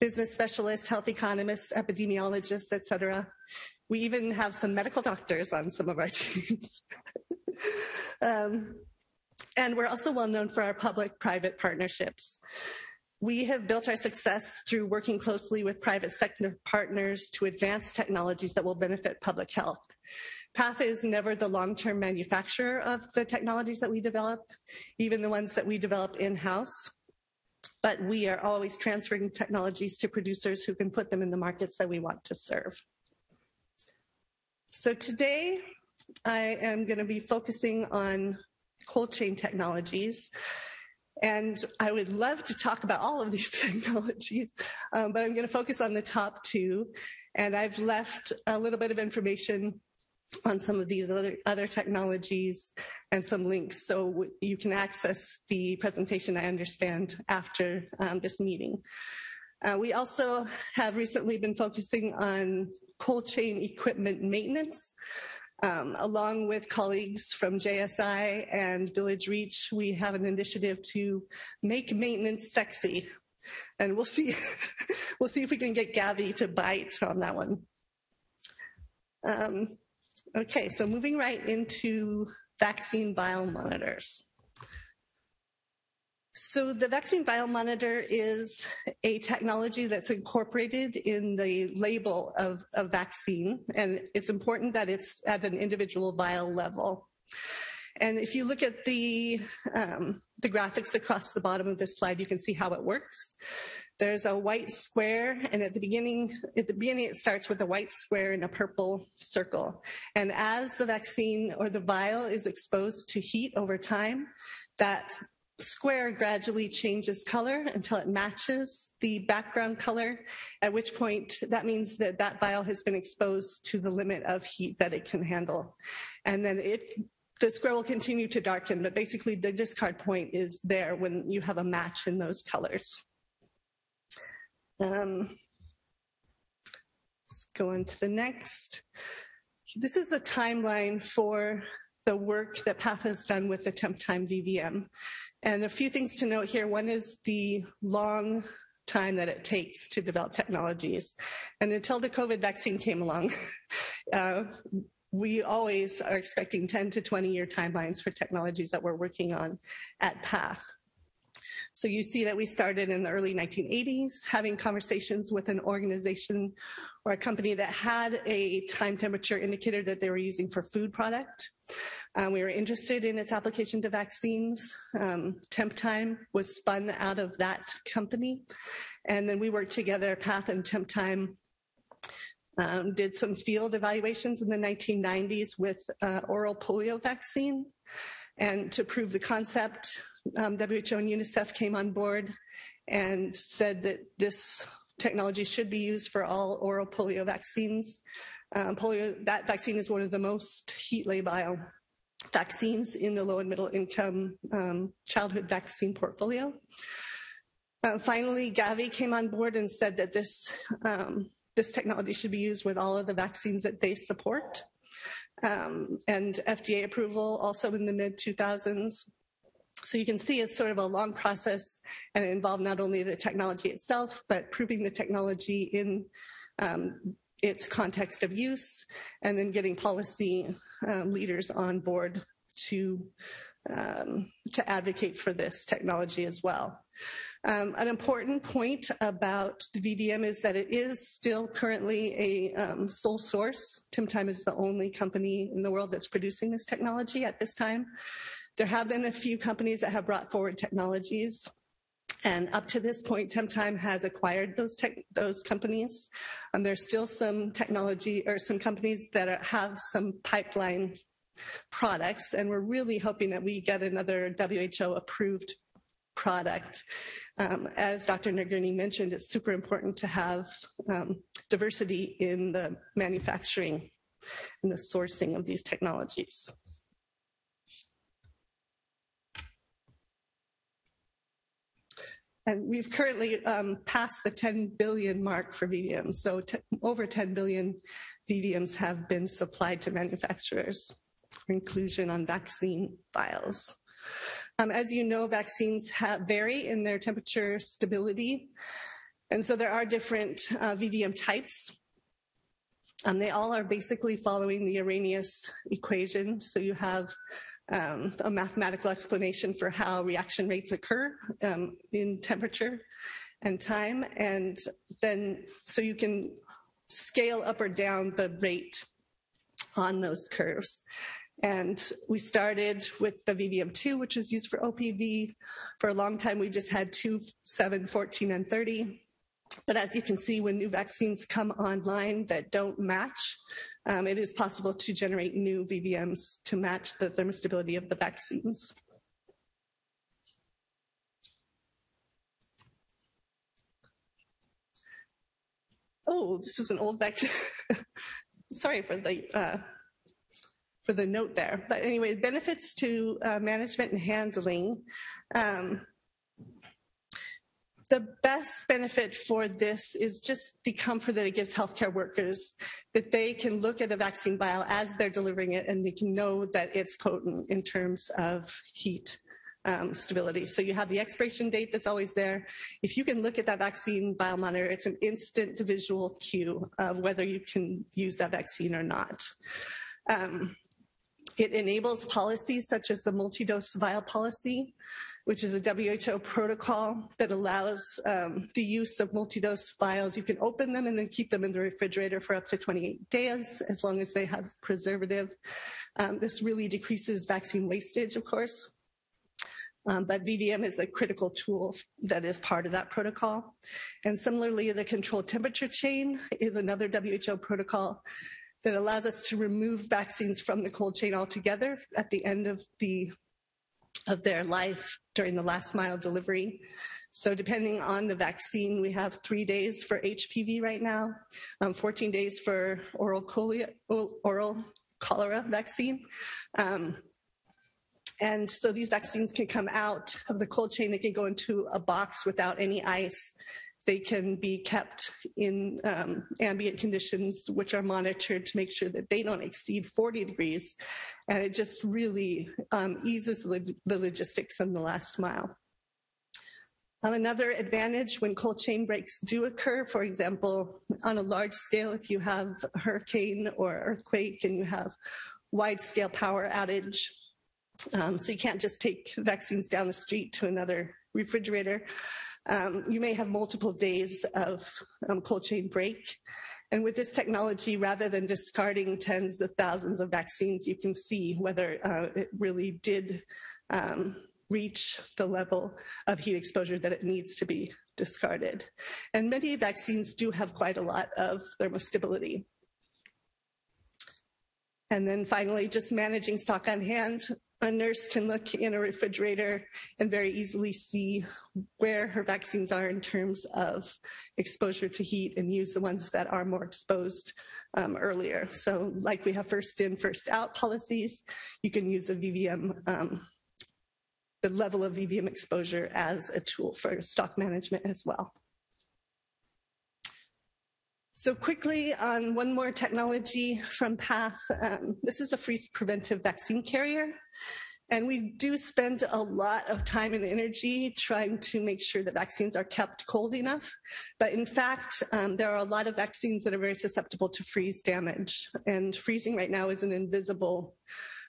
business specialists, health economists, epidemiologists, etc. We even have some medical doctors on some of our [laughs] teams. um, and we're also well known for our public private partnerships. We have built our success through working closely with private sector partners to advance technologies that will benefit public health. PATH is never the long term manufacturer of the technologies that we develop, even the ones that we develop in house. But we are always transferring technologies to producers who can put them in the markets that we want to serve. So today, I am going to be focusing on cold chain technologies. And I would love to talk about all of these [laughs] technologies, um, but I'm going to focus on the top two. And I've left a little bit of information on some of these other, other technologies and some links so you can access the presentation, I understand, after um, this meeting. Uh, we also have recently been focusing on cold chain equipment maintenance. Um, along with colleagues from JSI and VillageReach, we have an initiative to make maintenance sexy. And we'll see, [laughs] we'll see if we can get Gabby to bite on that one. Um, okay, so moving right into vaccine vial monitors. So the vaccine vial monitor is a technology that's incorporated in the label of a vaccine, and it's important that it's at an individual vial level. And if you look at the um, the graphics across the bottom of this slide, you can see how it works. There's a white square, and at the beginning, at the beginning, it starts with a white square and a purple circle. And as the vaccine or the vial is exposed to heat over time, that square gradually changes color until it matches the background color, at which point that means that that vial has been exposed to the limit of heat that it can handle. And then it the square will continue to darken, but basically the discard point is there when you have a match in those colors. Um, let's go on to the next. This is the timeline for the work that PATH has done with the Temptime VVM. And a few things to note here. One is the long time that it takes to develop technologies. And until the COVID vaccine came along, [laughs] uh, we always are expecting 10 to 20 year timelines for technologies that we're working on at PATH. So you see that we started in the early 1980s having conversations with an organization or a company that had a time temperature indicator that they were using for food product. Um, we were interested in its application to vaccines. Um, Temptime was spun out of that company. And then we worked together, PATH and Temptime um, did some field evaluations in the 1990s with uh, oral polio vaccine. And to prove the concept, um, WHO and UNICEF came on board and said that this technology should be used for all oral polio vaccines. Um, polio, that vaccine is one of the most heat labile vaccines in the low and middle income um, childhood vaccine portfolio. Uh, finally, Gavi came on board and said that this, um, this technology should be used with all of the vaccines that they support. Um, and FDA approval also in the mid 2000s. So you can see it's sort of a long process and it involved not only the technology itself, but proving the technology in um, its context of use and then getting policy um, leaders on board to um, to advocate for this technology as well. Um, an important point about the VVM is that it is still currently a um, sole source. Temptime is the only company in the world that's producing this technology at this time. There have been a few companies that have brought forward technologies and up to this point, Temptime has acquired those tech, those companies. And there's still some technology or some companies that are, have some pipeline products, and we're really hoping that we get another WHO approved product. Um, as Dr. Nagurney mentioned, it's super important to have um, diversity in the manufacturing and the sourcing of these technologies. And we've currently um, passed the 10 billion mark for VVMs. So over 10 billion VVMs have been supplied to manufacturers for inclusion on vaccine vials. Um, as you know, vaccines have, vary in their temperature stability. And so there are different uh, VVM types. Um, they all are basically following the Arrhenius equation. So you have um, a mathematical explanation for how reaction rates occur um, in temperature and time. And then, so you can scale up or down the rate on those curves. And we started with the VVM2, which is used for OPV. For a long time, we just had 2, 7, 14, and 30. But as you can see, when new vaccines come online that don't match, um, it is possible to generate new VVMs to match the thermostability of the vaccines. Oh, this is an old vaccine. [laughs] Sorry for the uh, for the note there. But anyway, benefits to uh, management and handling. Um, the best benefit for this is just the comfort that it gives healthcare workers that they can look at a vaccine vial as they're delivering it and they can know that it's potent in terms of heat um, stability. So you have the expiration date that's always there. If you can look at that vaccine vial monitor, it's an instant visual cue of whether you can use that vaccine or not. Um, it enables policies such as the multi-dose vial policy, which is a WHO protocol that allows um, the use of multi-dose vials. You can open them and then keep them in the refrigerator for up to 28 days, as long as they have preservative. Um, this really decreases vaccine wastage, of course. Um, but VVM is a critical tool that is part of that protocol. And similarly, the controlled temperature chain is another WHO protocol that allows us to remove vaccines from the cold chain altogether at the end of the of their life during the last mile delivery. So depending on the vaccine, we have three days for HPV right now, um, 14 days for oral, cholera, oral cholera vaccine. Um, and so these vaccines can come out of the cold chain. They can go into a box without any ice. They can be kept in um, ambient conditions, which are monitored to make sure that they don't exceed 40 degrees. And it just really um, eases the, logistics on the last mile. Um, another advantage when cold chain breaks do occur, for example, on a large scale, if you have a hurricane or earthquake and you have wide scale power outage, um, so you can't just take vaccines down the street to another refrigerator. Um, you may have multiple days of um, cold chain break. And with this technology, rather than discarding tens of thousands of vaccines, you can see whether uh, it really did um, reach the level of heat exposure that it needs to be discarded. And many vaccines do have quite a lot of thermostability. And then finally, just managing stock on hand a nurse can look in a refrigerator and very easily see where her vaccines are in terms of exposure to heat and use the ones that are more exposed um, earlier. So, like we have first in, first out policies, you can use a VVM, um, the level of VVM exposure as a tool for stock management as well. So quickly on one more technology from PATH. Um, this is a freeze preventive vaccine carrier. And we do spend a lot of time and energy trying to make sure that vaccines are kept cold enough. But in fact, um, there are a lot of vaccines that are very susceptible to freeze damage. And freezing right now is an invisible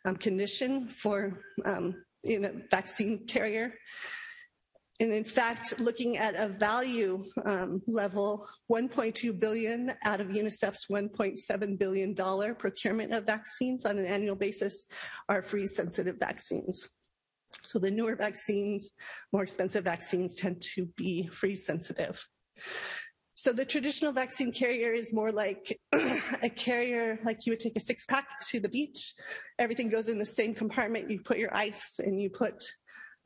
um, condition for um, in a vaccine carrier. And in fact, looking at a value um, level, 1.2 billion out of UNICEF's 1.7 billion dollar procurement of vaccines on an annual basis are freeze-sensitive vaccines. So the newer vaccines, more expensive vaccines tend to be freeze-sensitive. So the traditional vaccine carrier is more like [clears throat] a carrier, like you would take a six pack to the beach. Everything goes in the same compartment. You put your ice and you put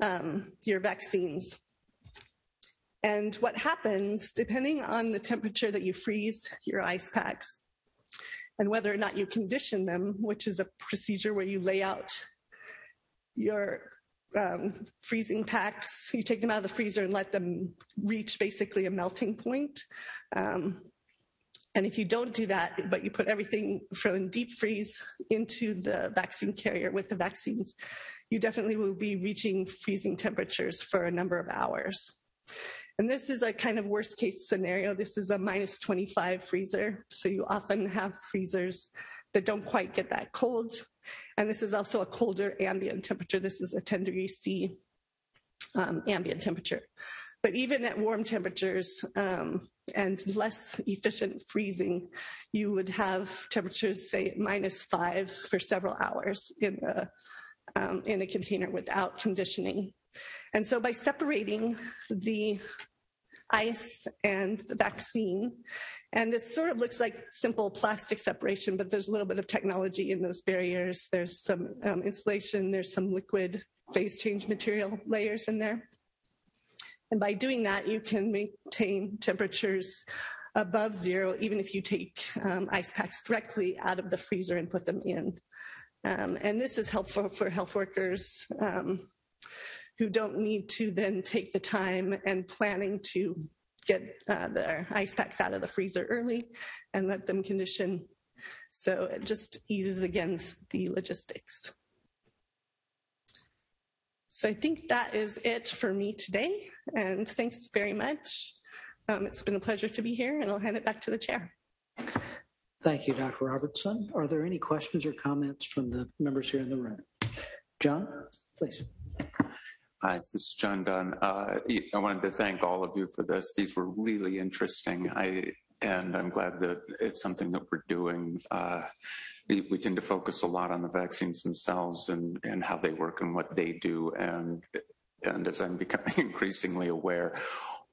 um, your vaccines. And what happens, depending on the temperature that you freeze your ice packs and whether or not you condition them, which is a procedure where you lay out your um, freezing packs. You take them out of the freezer and let them reach basically a melting point. Um, and if you don't do that, but you put everything from deep freeze into the vaccine carrier with the vaccines, you definitely will be reaching freezing temperatures for a number of hours. And this is a kind of worst case scenario. This is a minus 25 freezer. So you often have freezers that don't quite get that cold. And this is also a colder ambient temperature. This is a 10 degree C um, ambient temperature. But even at warm temperatures um, and less efficient freezing, you would have temperatures, say, minus five for several hours in a, um, in a container without conditioning. And so by separating the ice and the vaccine, and this sort of looks like simple plastic separation, but there's a little bit of technology in those barriers. There's some um, insulation, there's some liquid phase change material layers in there. And by doing that, you can maintain temperatures above zero, even if you take um, ice packs directly out of the freezer and put them in. Um, and this is helpful for health workers um, who don't need to then take the time and planning to get uh, their ice packs out of the freezer early and let them condition. So it just eases against the logistics. So I think that is it for me today. And thanks very much. Um, it's been a pleasure to be here, and I'll hand it back to the chair. Thank you, Dr. Robertson. Are there any questions or comments from the members here in the room? John, please. Hi, this is John Dunn. Uh, I wanted to thank all of you for this. These were really interesting. I and I'm glad that it's something that we're doing. Uh, we, we, tend to focus a lot on the vaccines themselves and, and how they work and what they do. And, and as I'm becoming [laughs] increasingly aware,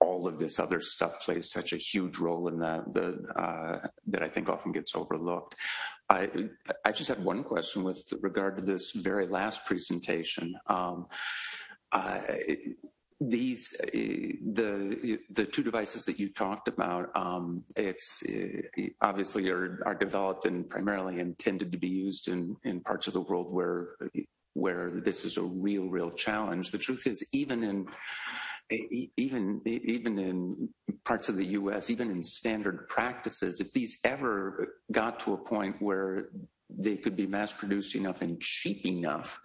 all of this other stuff plays such a huge role in that the, uh, that I think often gets overlooked. I, I just had one question with regard to this very last presentation. Um, these the the two devices that you talked about um, it's obviously are are developed and primarily intended to be used in in parts of the world where where this is a real real challenge the truth is even in even even in parts of the US even in standard practices if these ever got to a point where they could be mass produced enough and cheap enough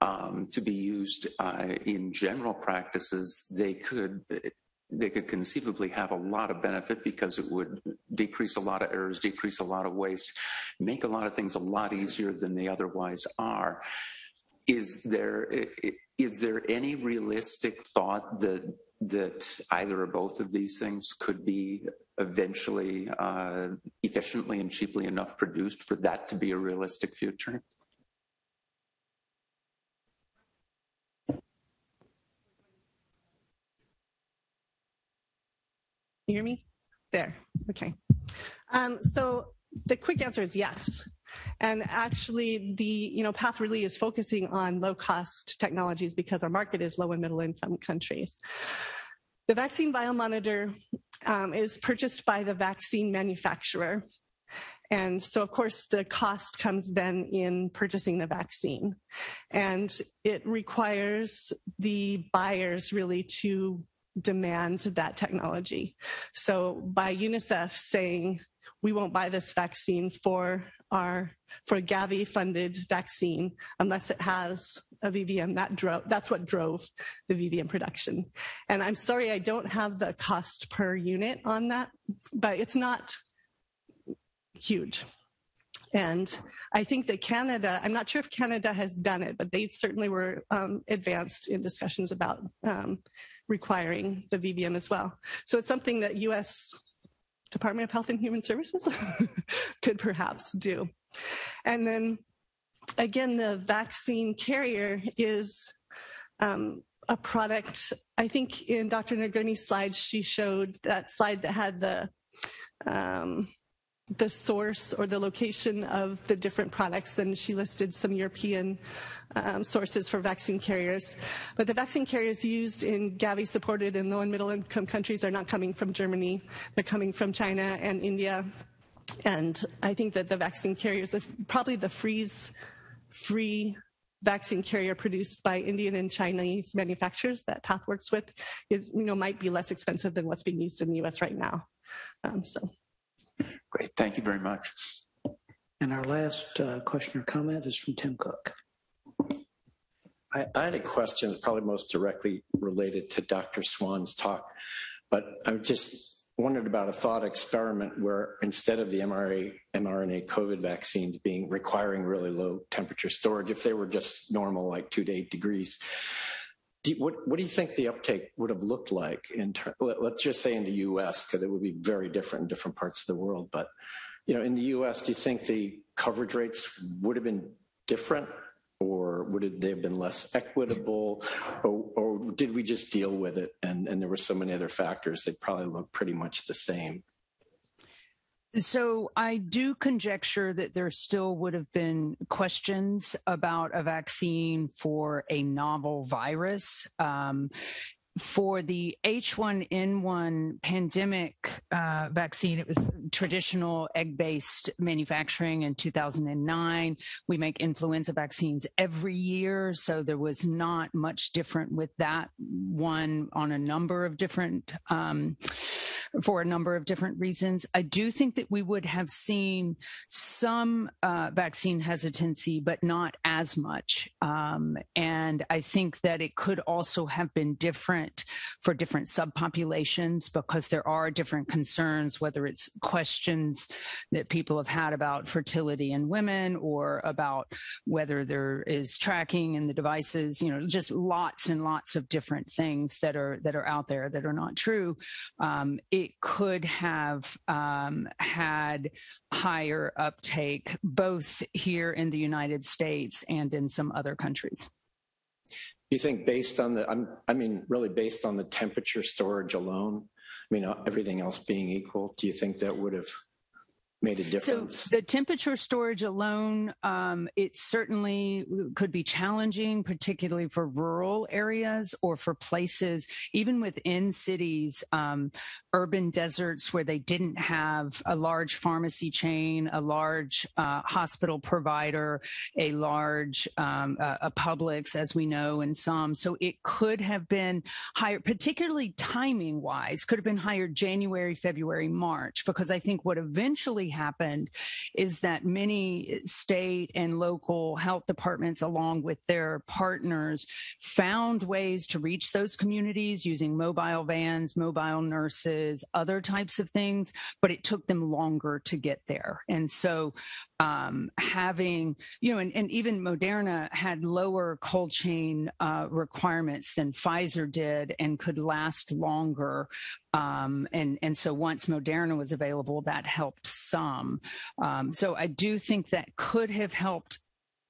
um, to be used uh, in general practices, they could they could conceivably have a lot of benefit because it would decrease a lot of errors, decrease a lot of waste, make a lot of things a lot easier than they otherwise are. Is there is there any realistic thought that that either or both of these things could be eventually uh, efficiently and cheaply enough produced for that to be a realistic future? You hear me? There. Okay. Um, so the quick answer is yes. And actually, the you know Path really is focusing on low cost technologies because our market is low and middle income countries. The vaccine biomonitor um, is purchased by the vaccine manufacturer. And so, of course, the cost comes then in purchasing the vaccine. And it requires the buyers really to demand that technology. So by UNICEF saying we won't buy this vaccine for our for Gavi funded vaccine unless it has a VVM that drove that's what drove the VVM production. And I'm sorry I don't have the cost per unit on that, but it's not huge. And I think that Canada, I'm not sure if Canada has done it, but they certainly were um, advanced in discussions about um, requiring the VVM as well. So it's something that US Department of Health and Human Services [laughs] could perhaps do. And then again, the vaccine carrier is um, a product. I think in Dr. Nagurney's slide, she showed that slide that had the um, the source or the location of the different products, and she listed some European um, sources for vaccine carriers. But the vaccine carriers used in Gavi supported and low and middle income countries are not coming from Germany, they're coming from China and India. And I think that the vaccine carriers, probably the freeze free vaccine carrier produced by Indian and Chinese manufacturers that Path works with is, you know, might be less expensive than what's being used in the U.S. right now. Um, so, great. Thank you very much. And our last uh, question or comment is from Tim Cook. I, I had a question probably most directly related to Dr. Swann's talk, but I just wondered about a thought experiment where instead of the mRNA, mRNA COVID vaccines being requiring really low temperature storage, if they were just normal, like two to eight degrees, do what, what do you think the uptake would have looked like in ter- let, let's just say in the U.S. because it would be very different in different parts of the world. But you know, in the U.S., do you think the coverage rates would have been different or would they have been less equitable or, or, did we just deal with it and, and there were so many other factors they probably look pretty much the same so I do conjecture that there still would have been questions about a vaccine for a novel virus. Um, for the H1N1 pandemic uh, vaccine, it was traditional egg based manufacturing in 2009. We make influenza vaccines every year, so there was not much different with that one on a number of different, um, for a number of different reasons. I do think that we would have seen some uh, vaccine hesitancy, but not as much. Um, and I think that it could also have been different different for different subpopulations because there are different concerns, whether it's questions that people have had about fertility in women or about whether there is tracking in the devices, you know, just lots and lots of different things that are that are out there that are not true. Um, it could have um, had higher uptake both here in the United States and in some other countries you think based on the, I'm, I mean, really based on the temperature storage alone, I mean, everything else being equal, do you think that would have made a difference? So the temperature storage alone, um, it certainly could be challenging, particularly for rural areas or for places, even within cities, um, urban deserts where they didn't have a large pharmacy chain, a large uh, hospital provider, a large um, uh, a Publix, as we know in some. So it could have been higher, particularly timing wise, could have been higher January, February, March, because I think what eventually happened is that many state and local health departments, along with their partners, found ways to reach those communities using mobile vans, mobile nurses, other types of things, but it took them longer to get there. And so um, having, you know, and, and, even Moderna had lower cold chain uh, requirements than Pfizer did and could last longer. Um, and, and so once Moderna was available, that helped some. Um, so I do think that could have helped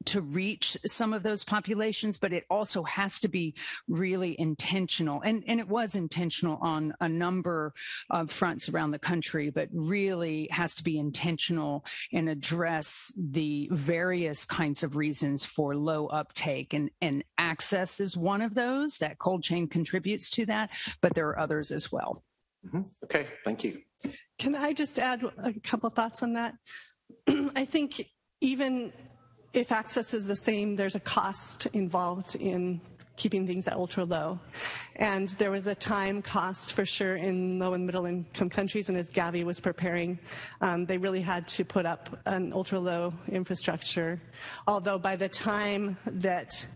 to reach some of those populations, but it also has to be really intentional. And, and it was intentional on a number of fronts around the country, but really has to be intentional and address the various kinds of reasons for low uptake. And, and access is one of those. That cold chain contributes to that, but there are others as well. Mm-hmm. Okay, thank you. Can I just add a couple thoughts on that? [clears throat] I think even if access is the same, there's a cost involved in keeping things at ultra low. And there was a time cost for sure in low and middle income countries. And as Gavi was preparing, um, they really had to put up an ultra low infrastructure. Although by the time that,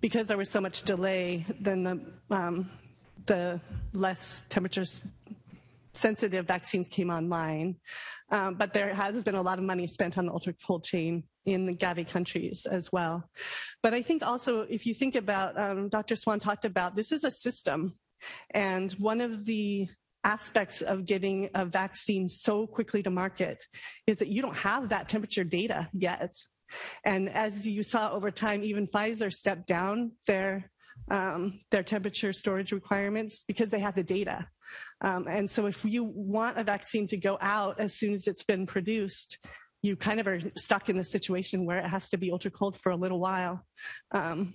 because there was so much delay, then the, um, the less temperatures sensitive vaccines came online. Um, but there has been a lot of money spent on the ultra cold chain in the Gavi countries as well. But I think also, if you think about, um, Dr. Swann talked about, this is a system. And one of the aspects of getting a vaccine so quickly to market is that you don't have that temperature data yet. And as you saw over time, even Pfizer stepped down their um, their temperature storage requirements because they have the data. Um, and so if you want a vaccine to go out as soon as it's been produced, you kind of are stuck in the situation where it has to be ultra cold for a little while. Um,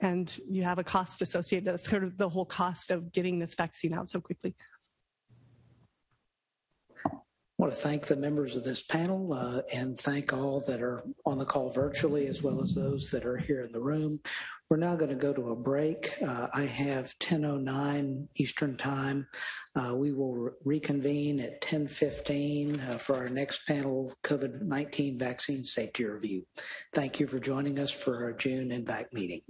and you have a cost associated. That's sort of the whole cost of getting this vaccine out so quickly. I want to thank the members of this panel uh, and thank all that are on the call virtually as well as those that are here in the room. We're now going to go to a break. Uh, I have 10:09 Eastern Time. Uh, we will re- reconvene at 10:15 uh, for our next panel, COVID-19 vaccine safety review. Thank you for joining us for our June NVAC meeting.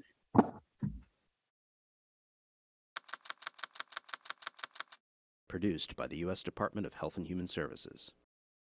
Produced by the U.S. Department of Health and Human Services.